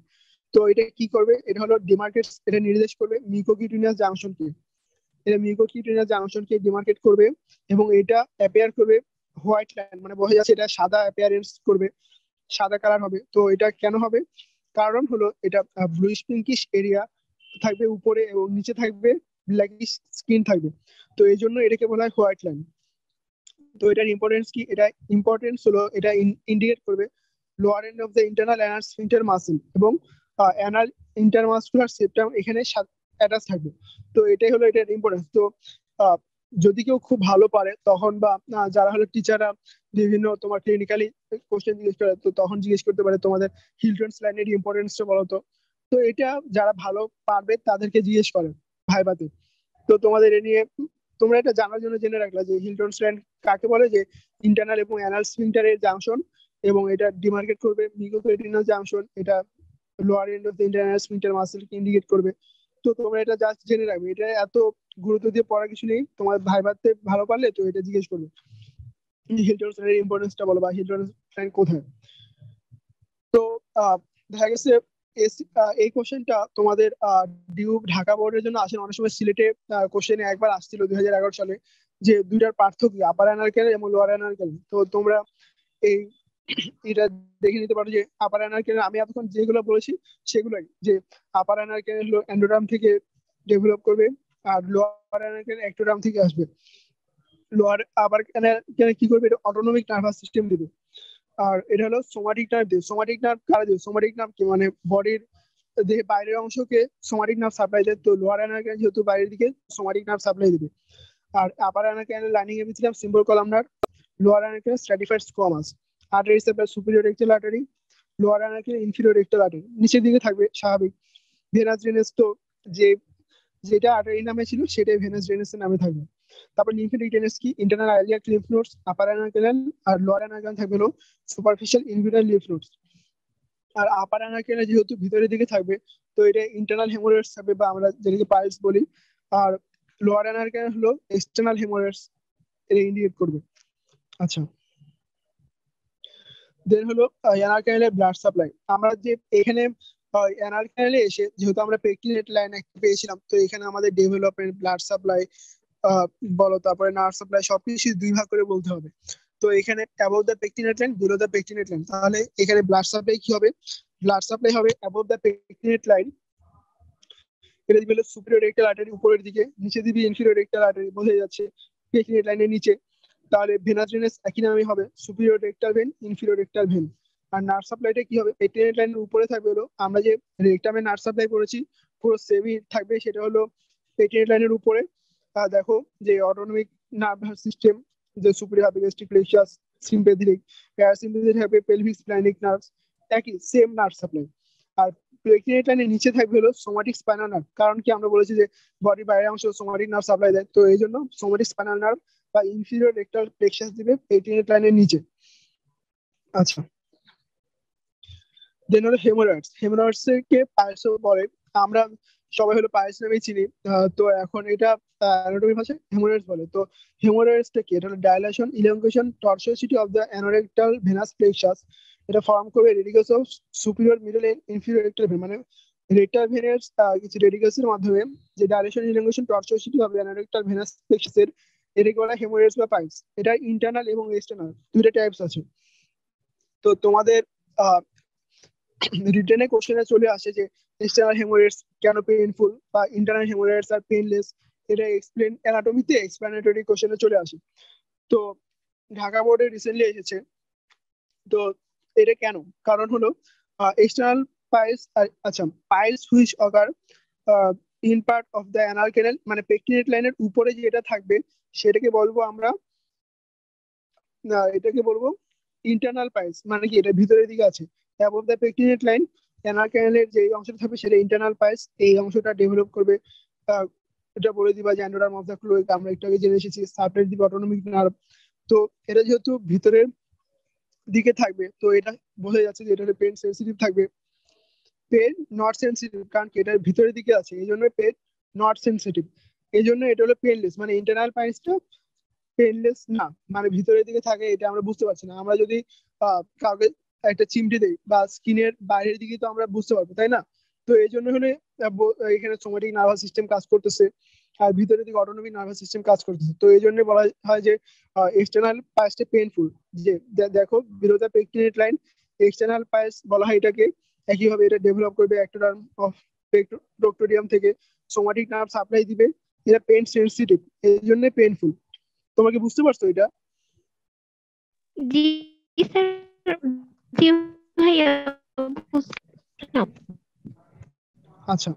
[SPEAKER 1] তো এটা কি করবে? এটা হলো ডিমার্কেট এটা নির্দেশ করবে মিউকোকিউটিনিয়াস জাংশনকে এটা মিউকোকিউটিনিয়াস জাংশনকে ডিমার্কেট করবে এবং এটা অ্যাপিয়ার করবে হোয়াইট লাইন মানে বোঝা যাচ্ছে এটা সাদা অ্যাপিয়ারেন্স করবে, সাদা কালার হবে। তো এটা কেন হবে? কারণ হলো এটা ব্লুইশ পিঙ্কিশ এরিয়া থাকবে উপরে এবং নিচে থাকবে ব্ল্যাকিশ স্কিন থাকবে। তো এই জন্য এটাকে বলা হয় হোয়াইট লাইন তো এটার ইম্পর্টেন্স কি? এটা ইম্পর্টেন্স হলো, এটা ইন্ডিকেট করবে lower end of the internal anal sphincter muscle এবং অ্যানাল ইন্টারমাসকুলার সেপ্টাম এখানে অ্যাটাচ থাকবে। তো এটাই হলো এটার ইম্পর্টেন্স তো যদি কেউ খুব ভালো পারে, তখন বা যারা হলো টিচাররা বিভিন্ন তোমার ক্লিনিক্যালি কোশ্চেন জিজ্ঞেস করে, তো তখন জিজ্ঞেস করতে পারে তোমাদের হিলটনস লাইনের ইম্পর্টেন্সটা বলো তো। তো এটা যারা ভালো পারবে, তাদেরকে জিজ্ঞেস করে ভাইবাতে। তো তোমাদের এ নিয়ে তোমরা এটা জানার জন্য জেনে রাখলা যে হিলটনস লাইন কাকে বলে? যে ইন্টারনাল এবং অ্যানাল স্ফিংটারের জাংশন এবং এটা ডিমার্কেট করবে মিগোপেটিনাল জাংশন এটা lower end of the internal sphincter মাসেলকে indicate করবে। তো তোমরা এটা জাস্ট জেনে রাখবে। এটা এত গুরুত্ব দিয়ে পড়ার কিছু নেই। তোমার ভাই ভাবতে ভালো পারলে তো এটা জিজ্ঞেস করবে। হিলটনস লাইনের ইম্পর্টেন্সটা বলো বা হিলটনস লাইন কোথায়? তো দেখা গেছে এই কোশ্চেনটা তোমাদের ডিউ ঢাকা বোর্ডের জন্য আসেন। অনেক সময় সিলেটে কোশ্চেনে একবার আসছিল দুই হাজার এগারো সালে যে দুইটার পার্থক্য আপার অ্যানার ক্যানেল এবং লোয়ার অ্যানার ক্যানেল তো তোমরা এই, এটা দেখে নিতে পারো যে আপার অ্যানাল ক্যানেল আমি এতক্ষণ যেগুলো বলেছি সেগুলোই। যে আপার হলো অ্যান্ডোডাম থেকে ডেভেলপ করবে, আর লোয়ার অ্যানাল ক্যানেল অ্যাক্টোডাম থেকে আসবে। লোয়ার আপার ক্যানেল কি করবে? এটা অটোনমিক নার্ভাস সিস্টেম দিবে। আর এটা হলো সোমাটিক নার্ভ দিবে সোমাটিক নার্ভ কারা দিবে সোমাটিক নার্ভ কি মানে বডির দেহ বাইরের অংশকে সোমাটিক নার্ভ সাপ্লাই দেয়। তো লোয়ার অ্যানাল ক্যানেল যেহেতু বাইরের দিকে সোমাটিক নার্ভ সাপ্লাই দিবে। আর আপার অ্যানাল ক্যানেল লাইনিং এ দিয়েছিলাম simple columnar lower anal canal stratified squamous artery sceptre superior rectal artery lower anal canal inferior rectal artery নিচের দিকে থাকবে স্বাভাবিক। ভেনাস ড্রেনেজ তো যে যেটা আর্টারি নামে ছিল, সেটাই ভেনাস ড্রেনেজের নামে থাকবে। তারপর লিম্ফেটিক ড্রেনেজ কি? Internal iliac lymph nodes upper anal আর লোয়ার অ্যানাল থাকবে হলো সুপারফিশিয়াল ইনভিটাল লিম্ফ নোডস আর আপার অ্যানাল যেহেতু ভিতরের দিকে থাকবে, তো এটা ইন্টারনাল হেমোরেটস থাকবে বা আমরা যেটাকে পাইলস বলি। আর লোয়ার অ্যানাল ক্যানেল হলো এক্সটার্নাল হেমোরেটস এটা ইন্ডিকেট করবে। আচ্ছা। দেন হলো অ্যানাল ক্যানেলের ব্লাড সাপ্লাই আমরা যে এখানে অ্যানাল ক্যানেলে এসে, যেহেতু আমরা পেকিনেট লাইন একটা পেয়েছিলাম, তো এখানে আমাদের ডেভেলপমেন্ট ব্লাড সাপ্লাই বলো, তারপরে নার্ভ সাপ্লাই সবকিছু দুই ভাগ করে বলতে হবে। তো এখানে above the pectinate line below the pectinate line তাহলে এখানে ব্লাড সাপ্লাই কি হবে? ব্লাড সাপ্লাই হবে অ্যাবভ দ্য পেকটিনেট লাইন এটা দিবে সুপিরিয়র রেক্টাল আর্টারি উপরের দিকে, নিচে দিবি ইনফিরিয়র রেক্টাল আর্টারি বোঝা যাচ্ছে পেকটিনেট লাইনের নিচে। তাহলে ভেনাস ড্রেনেজ একই নামে হবে superior rectal vein inferior rectal vein আর নার্ভ সাপ্লাইটা কি হবে? পেকটিনেট লাইনের উপরে থাকবে হলো, আমরা যে রেক্টামে নার্ভ সাপ্লাই করেছি, পুরো সেমি থাকবে, সেটা হলো পেকটিনেট লাইনের উপরে। দেখো যে অটোনমিক নার্ভাস সিস্টেম যে superior hypogastric plexus sympathetic parasympathetic থাকবে পেলভিক স্প্লাইনিক নার্ভস একই সেম নার্ভ সাপ্লাই আর লাইনের নিচে থাকবে হলো সোমাটিক স্পাইনাল নার্ভ কারণ কি আমরা বলেছি যে বডির বাইরের অংশ সোমাটিক নার্ভ সাপ্লাই দেয়, তো এই জন্য সোমাটিক স্পাইনাল নার্ভ বা ইনফিরিয়র রেক্টাল প্লেক্সাস দিবে পেকটিনেট লাইনের নিচে। আচ্ছা। দেন হলো হেমোরয়েডস হেমোরয়েডস কে পাইলস বলে, আমরা সবাই হলো পায়েস নামেই চিনি। তো এখন এটা অ্যানাটমি ভাষায় হেমোরয়েডস বলে। তো হেমোরয়েডসটা কি? এটা হলো dilation elongation tortuosity of the anorectal venous plexus এটা ফর্ম করবে radicles of superior middle inferior rectal vein মানে রেক্টাল ভেনের কিছু রেডিকাসের মাধ্যমে যে dilation elongation tortuosity of anorectal venous প্লেক্সাসের এটাকে বলা হেমোরয়েডস বা পাইলস এটা ইন্টারনাল এবং এক্সটার্নাল দুইটা টাইপস আছে। তো তোমাদের রিটেনে কোশ্চেনে চলে আসে যে এক্সটার্নাল হেমোরেটস কেন পেইনফুল বা ইন্টারনাল হেমোরেটস আর পেইনলেস এটা এক্সপ্লেন অ্যানাটমিতে এক্সপ্লেনেটরি কোশ্চেনে চলে আসে। তো, ঢাকা বোর্ডে রিসেন্টলি এসেছে। তো, এটা কেন? কারণ হলো এক্সটার্নাল পাইলস আচ্ছা piles which occur in part of the anal canal মানে পেকটিনেট লাইনের উপরে যেটা থাকবে, সেটাকে বলব আমরা এটাকে বলব ইন্টারনাল পাইলস মানে কি, এটা ভিতরের দিকে আছে। Above the pectinate line anal ক্যানেলের যে অংশটা থাকবে সেটা ইন্টারনাল পাইলস এই অংশটা ডেভেলপ করবে এটা বলে দিবা যে অ্যান্ডোডার্ম অফ দ্য ক্লোইক আমরা একটু আগে জেনে এসেছি সাবটাইট দিবে অটোনমিক নার্ভ তো এটা যেহেতু ভিতরের দিকে থাকবে, তো এটা বোঝা যাচ্ছে যে এটা পেন সেন্সিটিভ থাকবে। পেন নট সেন্সিটিভ কারণ কি এটার ভিতরের দিকে আছে, এই জন্য পেন নট সেন্সিটিভ এই জন্য এটা হলো পেনলেস মানে ইন্টারনাল পাইলসটা পেনলেস না মানে ভিতরের দিকে থাকে, এটা আমরা বুঝতে পারছি না। আমরা যদি কাউকে একটা চিমটি দেই বা স্কিনের বাইরের দিকে তো আমরা বুঝতে পারব, তাই না? তো এই জন্য হলে এখানে সোমাটিক নার্ভাস সিস্টেম কাজ করতেছে, আর ভিতরের দিকে অটোনমিক নার্ভাস সিস্টেম কাজ করতেছে। তো এই জন্য বলা হয় যে এক্সটার্নাল পাইসটা পেইনফুল যে দেখো, বিরোধা পেকটিনেট লাইন এক্সটার্নাল পাইস বলা হয় এটাকে, একইভাবে এটা ডেভেলপ করবে অ্যাক্টোডার্ম অফ প্রোক্টোরিয়াম থেকে সোমাটিক নার্ভ সাপ্লাই দিবে। এটা পেন সেন্সিটিভ এই জন্য পেইনফুল তোমাকে বুঝতে পারছ এটা?
[SPEAKER 2] জি, স্যার।
[SPEAKER 1] আচ্ছা।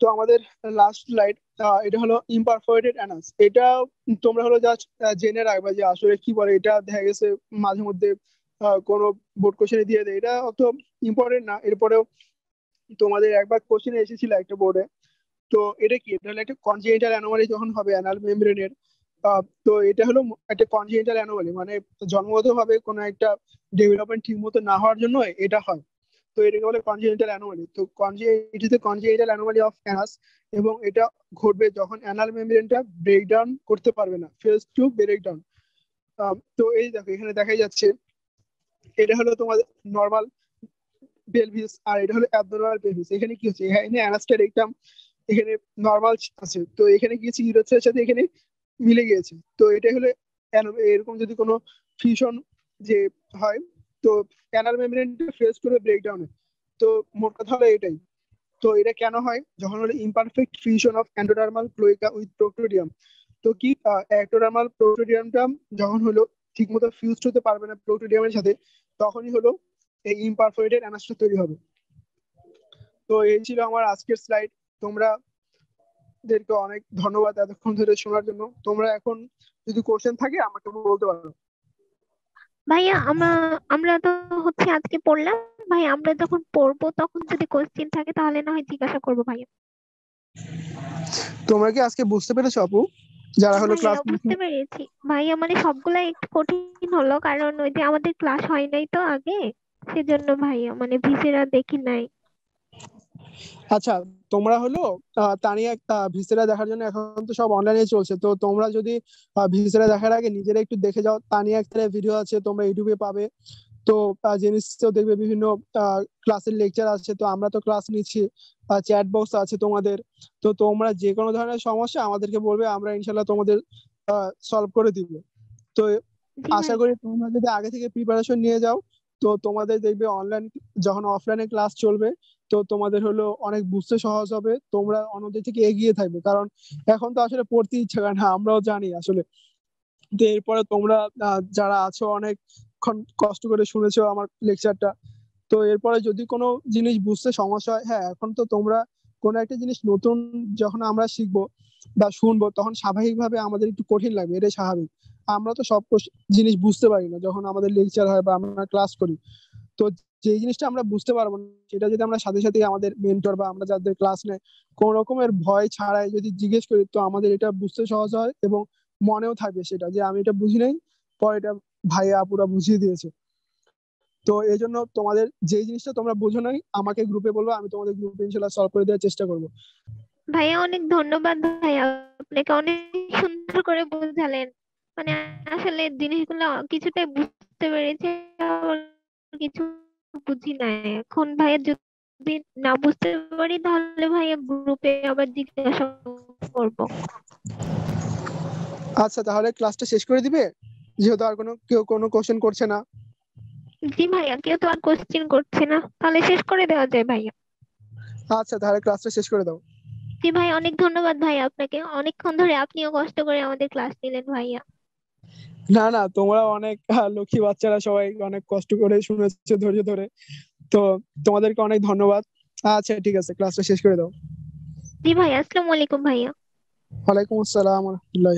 [SPEAKER 1] তো আমাদের লাস্ট স্লাইড এটা হলো ইমপারফোরেটেড অ্যানাস এটা তোমরা হলো জাস্ট জেনে রাখবা যে আসলে কি বলে, এটা দেখা গেছে মাঝে মধ্যে কোনো বোর্ড কোশ্চেনে দিয়ে দেয়। এটা অত ইম্পর্টেন্ট না। এরপরেও তোমাদের একবার কোশ্চেন এসেছিল একটা বোর্ডে তো এটা কি? এটা হলো একটা কনজেনিটাল অ্যানোমালি যখন হবে অ্যানাল মেমব্রেনের তো এটা হলো একটা কনজেনিটাল অ্যানোমালি মানে জন্মগত ভাবে কোনো একটা ডেভেলপমেন্ট ঠিক মতো না হওয়ার জন্য এটা হয়। তো এটাকে বলে কনজেনিটাল অ্যানোমালি তো it is congenital anomaly of anus এবং এটা ঘটবে যখন অ্যানাল মেমব্রেনটা ব্রেকডাউন করতে পারবে না ফেজ টু ব্রেকডাউন তো এই দেখো, এখানে দেখাই যাচ্ছে, এটা হলো তোমাদের নর্মাল পেলভিস আর এটা হলো অ্যাবনর্মাল পেলভিস এখানে কি হচ্ছে? এখানে অ্যানাসটা রেকটাম এখানে নর্মাল আছে। তো এখানে গিয়েছে ইউরোথ্রের সাথে এখানে মিলে গিয়েছে। তো এটা হলো এরকম যদি কোনো ফিউশন যে হয়, তো ক্যানাল মেমব্রেনটা ফেস করবে ব্রেকডাউনে তো মোট কথা হলো এটাই। তো এটা কেন হয়? যখন হলো imperfect fusion of endodermal cloaca with proctodeum তো কি এক্টোডার্মাল প্রোটোডিয়ামটা যখন হলো ঠিকমতো ফিউজড হতে পারবে না প্রোটোডিয়ামের সাথে, তখনই হলো এই ইমপারফোরেটেড অ্যানাস্টা তৈরি হবে। তো এই ছিল আমার আজকের স্লাইড তোমরা দেরকে অনেক ধন্যবাদ এতক্ষণ ধরে শোনার জন্য। তোমরা এখন যদি কোশ্চেন থাকে আমাকে বলতে পারো।
[SPEAKER 2] ভাইয়া আমরা আমরা তো হচ্ছে আজকে পড়লাম। ভাই আমরা যখন পড়ব তখন যদি কোশ্চেন থাকে তাহলে না হয় জিজ্ঞাসা করব ভাইয়া।
[SPEAKER 1] তোমরা কি আজকে বুঝতে পেরেছ আপু? যারা হলো ক্লাস
[SPEAKER 2] বুঝতে পেরেছি। ভাইয়া মানে সবগুলা একটু কঠিন হলো কারণ ওই যে আমাদের ক্লাস হয় নাই তো আগে। সেজন্য ভাইয়া মানে ভিসেরা দেখি নাই।
[SPEAKER 1] আচ্ছা তোমরা হলো তানিয়া ভিসেরা দেখার জন্য এখন তো সব অনলাইনে চলছে। তো তোমরা যদি ভিসেরা দেখার আগে নিজেরা একটু দেখে যাও। তানিয়া আক্তারের ভিডিও আছে তোমরা ইউটিউবে পাবে। তো জেনিসেও দেখবে বিভিন্ন ক্লাসের লেকচার আছে। তো আমরা তো ক্লাস নিচ্ছি চ্যাট বক্স আছে তোমাদের। তো তোমরা যে কোনো ধরনের সমস্যা আমাদেরকে বলবে আমরা ইনশাল্লাহ তোমাদের সলভ করে দিব। তো আশা করি তোমরা যদি আগে থেকে প্রিপারেশন নিয়ে যাও তো তোমাদের দেখবে অনলাইন যখন অফলাইনে ক্লাস চলবে তো তোমাদের হলো অনেক বুঝতে সহজ হবে, তোমরা অন্যদের থেকে এগিয়ে থাকবে। কারণ এখন তো আসলে পড়তে ইচ্ছে করে না, আমরাও জানি আসলে। তো এরপরে তোমরা যারা আছো অনেক কষ্ট করে শুনেছো আমার লেকচারটা তো এরপরে যদি কোনো জিনিস বুঝতে সমস্যা হয় হ্যাঁ এখন তো তোমরা কোনো একটা জিনিস নতুন যখন আমরা শিখব বা শুনব, তখন স্বাভাবিকভাবে আমাদের একটু কঠিন লাগবে, এটাই স্বাভাবিক। আমরা তো সব জিনিস বুঝতে পারি না, যখন আমাদের লেকচার হয় বা আমরা ক্লাস করি। তো যে এই জিনিসটা আমরা বুঝতে পারব না, সেটা যদি আমরা সাথে সাথে আমাদের মেন্টর বা আমরা যাদের ক্লাস নেয়, কোন রকমের ভয় ছাড়াই যদি জিজ্ঞেস করি, তো আমাদের এটা বুঝতে সহজ হয় এবং মনেও থাকবে সেটা যে আমি এটা বুঝি নাই, পরে এটা ভাইয়া আপুরা বুঝিয়ে দিয়েছে। তো এই জন্য তোমাদের যে জিনিসটা তোমরা বুঝো নাই, আমাকে গ্রুপে বলব, আমি তোমাদের গ্রুপে ইনশাল্লাহ সলভ করে দেওয়ার চেষ্টা করব।
[SPEAKER 2] ভাইয়া, অনেক ধন্যবাদ ভাইয়া। আপনাকে অনেক সুন্দর করে বোঝালেন। মানে আসলে জিনিসগুলো কিছুটা বুঝতে পেরেছি কিছু বুঝি না। এখন ভাইয়া যদি না বুঝতে পারি তাহলে ভাইয়া গ্রুপে আবার জিজ্ঞাসা করব।
[SPEAKER 1] আচ্ছা তাহলে ক্লাসটা শেষ করে দিবে? যেহেতু আর কোনো কেউ কোনো কোশ্চেন করছে না।
[SPEAKER 2] জি ভাইয়া কেউ তো আর কোশ্চেন করছে না। তাহলে শেষ করে দেওয়া যায় ভাইয়া।
[SPEAKER 1] আচ্ছা তাহলে ক্লাসটা শেষ করে দাও।
[SPEAKER 2] জি ভাই অনেক ধন্যবাদ ভাইয়া আপনাকে। অনেকক্ষণ ধরে আপনিও কষ্ট করে আমাদের ক্লাস নিলেন ভাইয়া।
[SPEAKER 1] না না তোমরা অনেক লক্ষ্মী বাচ্চারা সবাই অনেক কষ্ট করে শুনেছো ধৈর্য ধরে। তো তোমাদেরকে অনেক ধন্যবাদ। আচ্ছা ঠিক আছে ক্লাসটা শেষ করে দাও।
[SPEAKER 2] জি ভাই আসসালামু আলাইকুম ভাইয়া।
[SPEAKER 1] ওয়ালাইকুম আসসালাম রহমতুল্লাহ